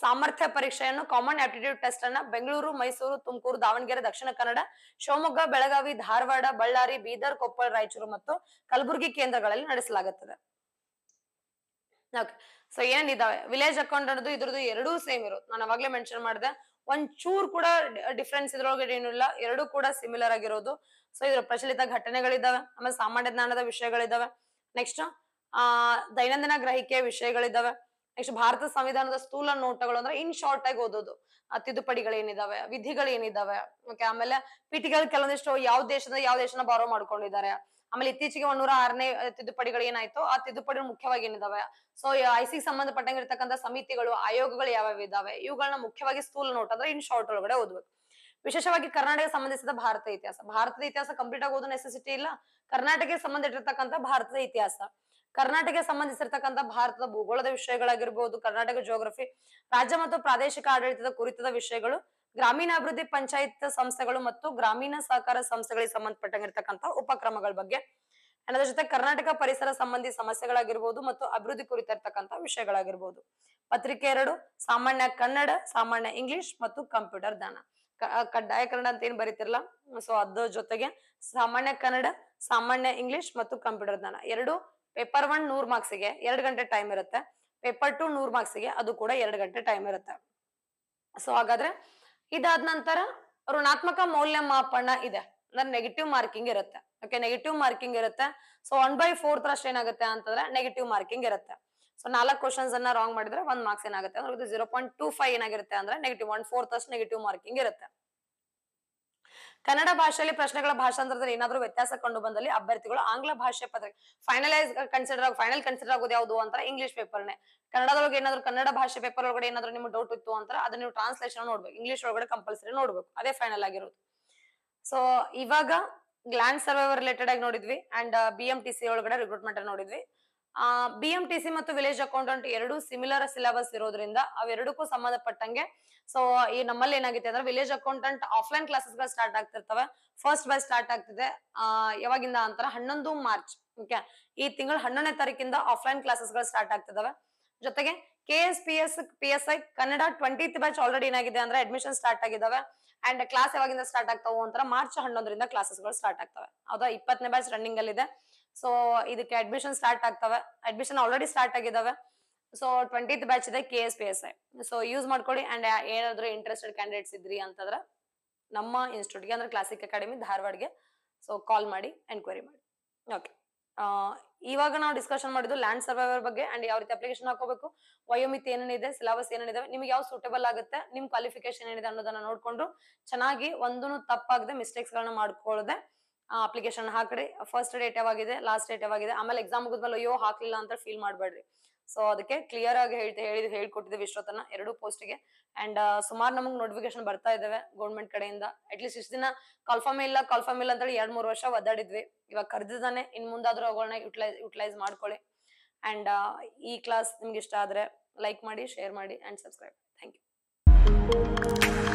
ಸಾಮರ್ಥ್ಯ ಪರೀಕ್ಷೆಯನ್ನು ಕಾಮನ್ ಆಪ್ಟಿಟ್ಯೂಡ್ ಟೆಸ್ಟ್ ಅನ್ನ ಬೆಂಗಳೂರು, ಮೈಸೂರು, ತುಮಕೂರು, ದಾವಣಗೆರೆ, ದಕ್ಷಿಣ ಕನ್ನಡ, ಶಿವಮೊಗ್ಗ, ಬೆಳಗಾವಿ, ಧಾರವಾಡ, ಬಳ್ಳಾರಿ, ಬೀದರ್, ಕೊಪ್ಪಳ, ರಾಯಚೂರು ಮತ್ತು ಕಲಬುರಗಿ ಕೇಂದ್ರಗಳಲ್ಲಿ ನಡೆಸಲಾಗುತ್ತದೆ. ಸೊ ಏನಿದಾವೆ? ವಿಲೇಜ್ ಅಕೌಂಟ್ ಅನ್ನೋದು ಇದ್ರದ್ದು ಎರಡೂ ಸೇಮ್ ಇರುತ್ತೆ ನಾನು ಅವಾಗ್ಲೇ ಮೆನ್ಷನ್ ಮಾಡಿದೆ. ಒಂದ್ ಚೂರ್ ಕೂಡ ಡಿಫ್ರೆನ್ಸ್ ಇದ್ರೊಳಗಡೆ ಏನೂ ಇಲ್ಲ. ಎರಡೂ ಕೂಡ ಸಿಮಿಲರ್ ಆಗಿರೋದು. ಸೊ ಇದ್ರ ಪ್ರಚಲಿತ ಘಟನೆಗಳಿದಾವೆ. ಆಮೇಲೆ ಸಾಮಾನ್ಯ ಜ್ಞಾನದ ವಿಷಯಗಳಿದಾವೆ. ನೆಕ್ಸ್ಟ್ ಆ, ದೈನಂದಿನ ಗ್ರಹಿಕೆಯ ವಿಷಯಗಳಿದಾವೆ. ನೆಕ್ಸ್ಟ್ ಭಾರತ ಸಂವಿಧಾನದ ಸ್ಥೂಲ ನೋಟಗಳು ಅಂದ್ರೆ ಇನ್ ಶಾರ್ಟ್ ಆಗಿ ಓದೋದು. ಆ ತಿದ್ದುಪಡಿಗಳು ಏನಿದಾವೆ ವಿಧಿಗಳು ಏನಿದಾವೆ ಓಕೆ ಆಮೇಲೆ ಪಿಟಿಗಳು ಕೆಲವೊಂದಿಷ್ಟು ಯಾವ ದೇಶದ ಯಾವ ದೇಶನ ಬಾರೋ ಮಾಡ್ಕೊಂಡಿದ್ದಾರೆ. ಆಮೇಲೆ ಇತ್ತೀಚೆಗೆ ಒಂದೂರ ಆರನೇ ತಿದ್ದುಪಡಿಗಳು ಏನಾಯ್ತು, ಆ ತಿದ್ದುಪಡಿ ಮುಖ್ಯವಾಗಿ ಏನಿದಾವೆ ಸೊ ಐ ಸಿ ಸಂಬಂಧಪಟ್ಟಂಗೆ ಇರ್ತಕ್ಕಂಥ ಸಮಿತಿಗಳು, ಆಯೋಗಗಳು ಯಾವ್ಯಾವ ಇದಾವೆ ಇವುಗಳನ್ನ ಮುಖ್ಯವಾಗಿ ಸ್ಥೂಲ ನೋಟ್ ಅಂದ್ರೆ ಇನ್ ಶಾರ್ಟ್ ಒಳಗಡೆ ಓದ್ಬೇಕು. ವಿಶೇಷವಾಗಿ ಕರ್ನಾಟಕ ಸಂಬಂಧಿಸಿದ ಭಾರತ ಇತಿಹಾಸ. ಭಾರತದ ಇತಿಹಾಸ ಕಂಪ್ಲೀಟ್ ಆಗಿ ಓದೋ ನೆಸೆಸಿಟಿ ಇಲ್ಲ. ಕರ್ನಾಟಕಕ್ಕೆ ಸಂಬಂಧಿಟ್ಟಿರ್ತಕ್ಕಂಥ ಭಾರತದ ಇತಿಹಾಸ. ಕರ್ನಾಟಕಕ್ಕೆ ಸಂಬಂಧಿಸಿರ್ತಕ್ಕಂಥ ಭಾರತದ ಭೂಗೋಳದ ವಿಷಯಗಳಾಗಿರ್ಬೋದು, ಕರ್ನಾಟಕ ಜಿಯೋಗ್ರಫಿ ರಾಜ್ಯ ಮತ್ತು ಪ್ರಾದೇಶಿಕ ಆಡಳಿತದ ಕುರಿತದ ವಿಷಯಗಳು, ಗ್ರಾಮೀಣಾಭಿವೃದ್ಧಿ ಪಂಚಾಯತ್ ಸಂಸ್ಥೆಗಳು ಮತ್ತು ಗ್ರಾಮೀಣ ಸಹಕಾರ ಸಂಸ್ಥೆಗಳಿಗೆ ಸಂಬಂಧಪಟ್ಟಂಗಿರ್ತಕ್ಕಂಥ ಉಪಕ್ರಮಗಳ ಬಗ್ಗೆ. ಅದರ ಜೊತೆ ಕರ್ನಾಟಕ ಪರಿಸರ ಸಂಬಂಧಿ ಸಮಸ್ಯೆಗಳಾಗಿರ್ಬೋದು ಮತ್ತು ಅಭಿವೃದ್ಧಿ ಕುರಿತಿರ್ತಕ್ಕಂಥ ವಿಷಯಗಳಾಗಿರ್ಬೋದು. ಪತ್ರಿಕೆ ಎರಡು, ಸಾಮಾನ್ಯ ಕನ್ನಡ, ಸಾಮಾನ್ಯ ಇಂಗ್ಲಿಷ್ ಮತ್ತು ಕಂಪ್ಯೂಟರ್ ಜ್ಞಾನ. ಕಡ್ಡಾಯ ಕನ್ನಡ ಅಂತ ಏನ್ ಬರೀತಿರಲ್ಲ? ಸೊ ಅದ್ರ ಜೊತೆಗೆ ಸಾಮಾನ್ಯ ಕನ್ನಡ, ಸಾಮಾನ್ಯ ಇಂಗ್ಲಿಷ್ ಮತ್ತು ಕಂಪ್ಯೂಟರ್ ಜ್ಞಾನ. ಎರಡು ಪೇಪರ್ ಒನ್ ನೂರ್ ಮಾರ್ಕ್ಸಿಗೆ ಎರಡು ಗಂಟೆ ಟೈಮ್ ಇರುತ್ತೆ. ಪೇಪರ್ ಟು ನೂರ್ ಮಾರ್ಕ್ಸಿಗೆ ಅದು ಕೂಡ ಎರಡು ಗಂಟೆ ಟೈಮ್ ಇರುತ್ತೆ. ಸೊ ಹಾಗಾದ್ರೆ ಇದಾದ ನಂತರ ಋಣಾತ್ಮಕ ಮೌಲ್ಯಮಾಪನ ಇದೆ. ಅಂದ್ರೆ ನೆಗೆಟಿವ್ ಮಾರ್ಕಿಂಗ್ ಇರುತ್ತೆ. ಓಕೆ ನೆಗೆಟಿವ್ ಮಾರ್ಕಿಂಗ್ ಇರುತ್ತೆ. ಸೊ ಒನ್ ಬೈ ಫೋರ್ತ್ ಅಷ್ಟು ಏನಾಗುತ್ತೆ ಅಂತಂದ್ರೆ ನೆಗೆಟಿವ್ ಮಾರ್ಕಿಂಗ್ ಇರುತ್ತೆ. ಸೊ ನಾಲ್ಕು ಕ್ವಶನ್ಸ್ ಅನ್ನ ರಾಂಗ್ ಮಾಡಿದ್ರೆ ಒಂದ್ ಮಾರ್ಕ್ಸ್ ಏನಾಗುತ್ತೆ? ಅಂದ್ರೆ ಜೀರೋ ಪಾಯಿಂಟ್ ಟೂ ಫೈವ್ ಏನಾಗಿರುತ್ತೆ ಅಂದ್ರೆ ನೆಗೆಟಿವ್ ಒನ್ ಫೋರ್ತ್ ಅಷ್ಟು ನೆಗೆಟಿವ್ ಮಾರ್ಕಿಂಗ್ ಇರುತ್ತೆ. ಕನ್ನಡ ಭಾಷೆಯಲ್ಲಿ ಪ್ರಶ್ನೆಗಳ ಭಾಷಾಂತರದಲ್ಲಿ ಏನಾದರೂ ವ್ಯತ್ಯಾಸ ಕಂಡು ಬಂದಲ್ಲಿ ಅಭ್ಯರ್ಥಿಗಳು ಆಂಗ್ಲ ಭಾಷೆ ಪತ್ರಿಕೆ ಫೈನಲೈಸ್ ಕನ್ಸಿಡರ್ ಆಗ ಫೈನಲ್ ಕನ್ಸಿಡರ್ ಆಗೋದು ಯಾವುದು ಅಂತ ಇಂಗ್ಲಿಷ್ ಪೇಪರ್ನೇ ಕನ್ನಡದೊಳಗೆ ಏನಾದ್ರು ಕನ್ನಡ ಭಾಷೆ ಪೇಪರ್ ಒಳಗಡೆ ಏನಾದ್ರು ನಿಮ್ಗೆ ಡೌಟ್ ಇತ್ತು ಅಂತ ಅದನ್ನ ನೀವು ಟ್ರಾನ್ಸ್ಲೇಷನ್ ನೋಡ್ಬೇಕು. ಇಂಗ್ಲಿಷ್ ಒಳಗಡೆ ಕಂಪಲ್ಸರಿ ನೋಡ್ಬೇಕು. ಅದೇ ಫೈನಲ್ ಆಗಿರೋದು. ಸೊ ಇವಾಗ ಗ್ಲಾಂಡ್ ಸರ್ವೈವರ್ ರಿಲೇಟೆಡ್ ಆಗಿ ನೋಡಿದ್ವಿ and B M T C ಒಳಗಡೆ ರಿಕ್ರೂಟ್ಮೆಂಟ್ ನೋಡಿದ್ವಿ. ಬಿ ಟಿ ಸಿ ಮತ್ತು ವಿಲೇಜ್ ಅಕೌಂಟೆಂಟ್ ಎರಡು ಸಿಮಿಲರ್ ಸಿಲೆಬಸ್ ಇರೋದ್ರಿಂದ ಅವೆರಡಕ್ಕೂ ಸಂಬಂಧಪಟ್ಟಂಗೆ. ಸೊ ಈ ನಮ್ಮಲ್ಲಿ ಏನಾಗಿದೆ ಅಂದ್ರೆ ವಿಲೇಜ್ ಅಕೌಂಟೆಂಟ್ ಆಫ್ಲೈನ್ ಕ್ಲಾಸಸ್ಗಳು ಸ್ಟಾರ್ಟ್ ಆಗ್ತಿರ್ತವೆ. ಫಸ್ಟ್ ಬೈ ಸ್ಟಾರ್ಟ್ ಆಗ್ತಿದೆ. ಆ, ಯಾವಾಗಿಂದ ಅಂತಾರ ಹನ್ನೊಂದು ಮಾರ್ಚ್ ಓಕೆ ಈ ತಿಂಗಳು ಹನ್ನೊಂದನೇ ತಾರೀಕಿಂದ ಆಫ್ಲೈನ್ ಕ್ಲಾಸಸ್ಗಳು ಸ್ಟಾರ್ಟ್ ಆಗ್ತಿದಾವೆ. ಜೊತೆಗೆ K S P S P S I Kannada twentieth batch already ಏನಾಗಿದೆ ಅಂದ್ರೆ ಅಡ್ಮಿಷನ್ ಸ್ಟಾರ್ಟ್ ಆಗಿದಾವೆ. ಅಂಡ್ ಕ್ಲಾಸ್ ಯಾವಾಗಿಂದ ಸ್ಟಾರ್ಟ್ ಆಗ್ತಾವು ಅಂತ ಮಾರ್ಚ್ ಹನ್ನೊಂದರಿಂದ ಕ್ಲಾಸಸ್ಗಳು ಸ್ಟಾರ್ಟ್ ಆಗ್ತವೆ. ಹೌದಾ? ಇಪ್ಪತ್ತನೇ ಬ್ಯಾಚ್ ರನ್ನಿಂಗ್ ಅಲ್ಲಿ ಇದೆ ಸೊ ಇದಕ್ಕೆ ಅಡ್ಮಿಷನ್ ಸ್ಟಾರ್ಟ್ ಆಗ್ತವೆ. ಅಡ್ಮಿಷನ್ ಆಲ್ರೆಡಿ ಸ್ಟಾರ್ಟ್ ಆಗಿದಾವೆ. ಸೊ ಟ್ವೆಂಟಿತ್ ಬ್ಯಾಚ್ ಇದೆ K S P S I so use ಮಾಡ್ಕೊಳ್ಳಿ ಅಂಡ್ ಏನಾದರೂ ಇಂಟ್ರೆಸ್ಟೆಡ್ ಕ್ಯಾಂಡಿಡೇಟ್ಸ್ ಇದ್ರಿ ಅಂತಂದ್ರೆ ನಮ್ಮ ಇನ್ಸ್ಟಿಟ್ಯೂಟ್ಗೆ ಅಂದ್ರೆ ಕ್ಲಾಸಿಕ್ ಅಕಾಡೆಮಿ ಧಾರವಾಡಗೆ. ಸೊ ಕಾಲ್ ಮಾಡಿ ಎನ್ಕ್ವೈರಿ ಮಾಡಿ. ಓಕೆ ಇವಾಗ ನಾವು ಡಿಸ್ಕಷನ್ ಮಾಡಿದ್ದು ಲ್ಯಾಂಡ್ ಸರ್ವೈವರ್ ಬಗ್ಗೆ ಅಂಡ್ ಯಾವ ರೀತಿ ಅಪ್ಲಿಕೇಶನ್ ಹಾಕೋಬೇಕು, ವಯೋಮಿತಿ ಏನೇನಿದೆ ಸಿಲಬಸ್ ಏನೇನಿದೆ, ನಿಮ್ಗೆ ಯಾವ ಸೂಟೇಬಲ್ ಆಗುತ್ತೆ, ನಿಮ್ ಕ್ವಾಲಿಫಿಕೇಶನ್ ಏನಿದೆ ಅನ್ನೋದನ್ನ ನೋಡ್ಕೊಂಡು ಚೆನ್ನಾಗಿ ಒಂದೂ ತಪ್ಪಾಗದೆ ಮಿಸ್ಟೇಕ್ಸ್ ಗಳನ್ನ ಮಾಡ್ಕೊಳ್ಳದೆ ಅಪ್ಲಿಕೇಶನ್ ಹಾಕ್ರಿ ಫಸ್ಟ್ ಡೇಟ್ ಯಾವಾಗಿದೆ ಲಾಸ್ಟ್ ಡೇಟ್ ಯಾವಾಗಿದೆ. ಆಮೇಲೆ ಎಕ್ಸಾಮ್ ಮುಗಿದ್ಮೇಲೆ ಅಯ್ಯೋ ಹಾಕ್ಲಿಲ್ಲ ಅಂತ ಫೀಲ್ ಮಾಡಬೇಡ್ರಿ. ಸೊ ಅದಕ್ಕೆ ಕ್ಲಿಯರ್ ಆಗಿ ಹೇಳ್ತಾ ಹೇಳಿ ಹೇಳ್ಕೊಟ್ಟಿದ್ದೆ ವಿಶ್ವತನ ಎರಡು ಪೋಸ್ಟ್ಗೆ ಅಂಡ್ ಸುಮಾರು ನಮಗೆ ನೋಟಿಫಿಕೇಶನ್ ಬರ್ತಾ ಇದಾವೆ ಗೌರ್ಮೆಂಟ್ ಕಡೆಯಿಂದ. ಅಟ್ಲೀಸ್ಟ್ ಇಷ್ಟು ದಿನ ಕಲ್ಫಾಮ್ ಇಲ್ಲ ಕಲ್ಫಾಮ್ ಇಲ್ಲ ಅಂತೇಳಿ ಎರಡ್, ಮೂರು ವರ್ಷ ಒದ್ದಾಡಿದ್ವಿ. ಇವಾಗ ಕರೆದಿದ್ದಾನೆ, ಇನ್ ಮುಂದಾದ್ರೂ ಅವುಗಳನ್ನ ಯುಟಿಲೈಸ್ ಯುಟಿಲೈಸ್ ಮಾಡ್ಕೊಳ್ಳಿ. ಅಂಡ್ ಈ ಕ್ಲಾಸ್ ನಿಮ್ಗೆ ಇಷ್ಟ ಆದ್ರೆ ಲೈಕ್ ಮಾಡಿ ಶೇರ್ ಮಾಡಿ ಅಂಡ್ ಸಬ್ಸ್ಕ್ರೈಬ್ ಥ್ಯಾಂಕ್ ಯು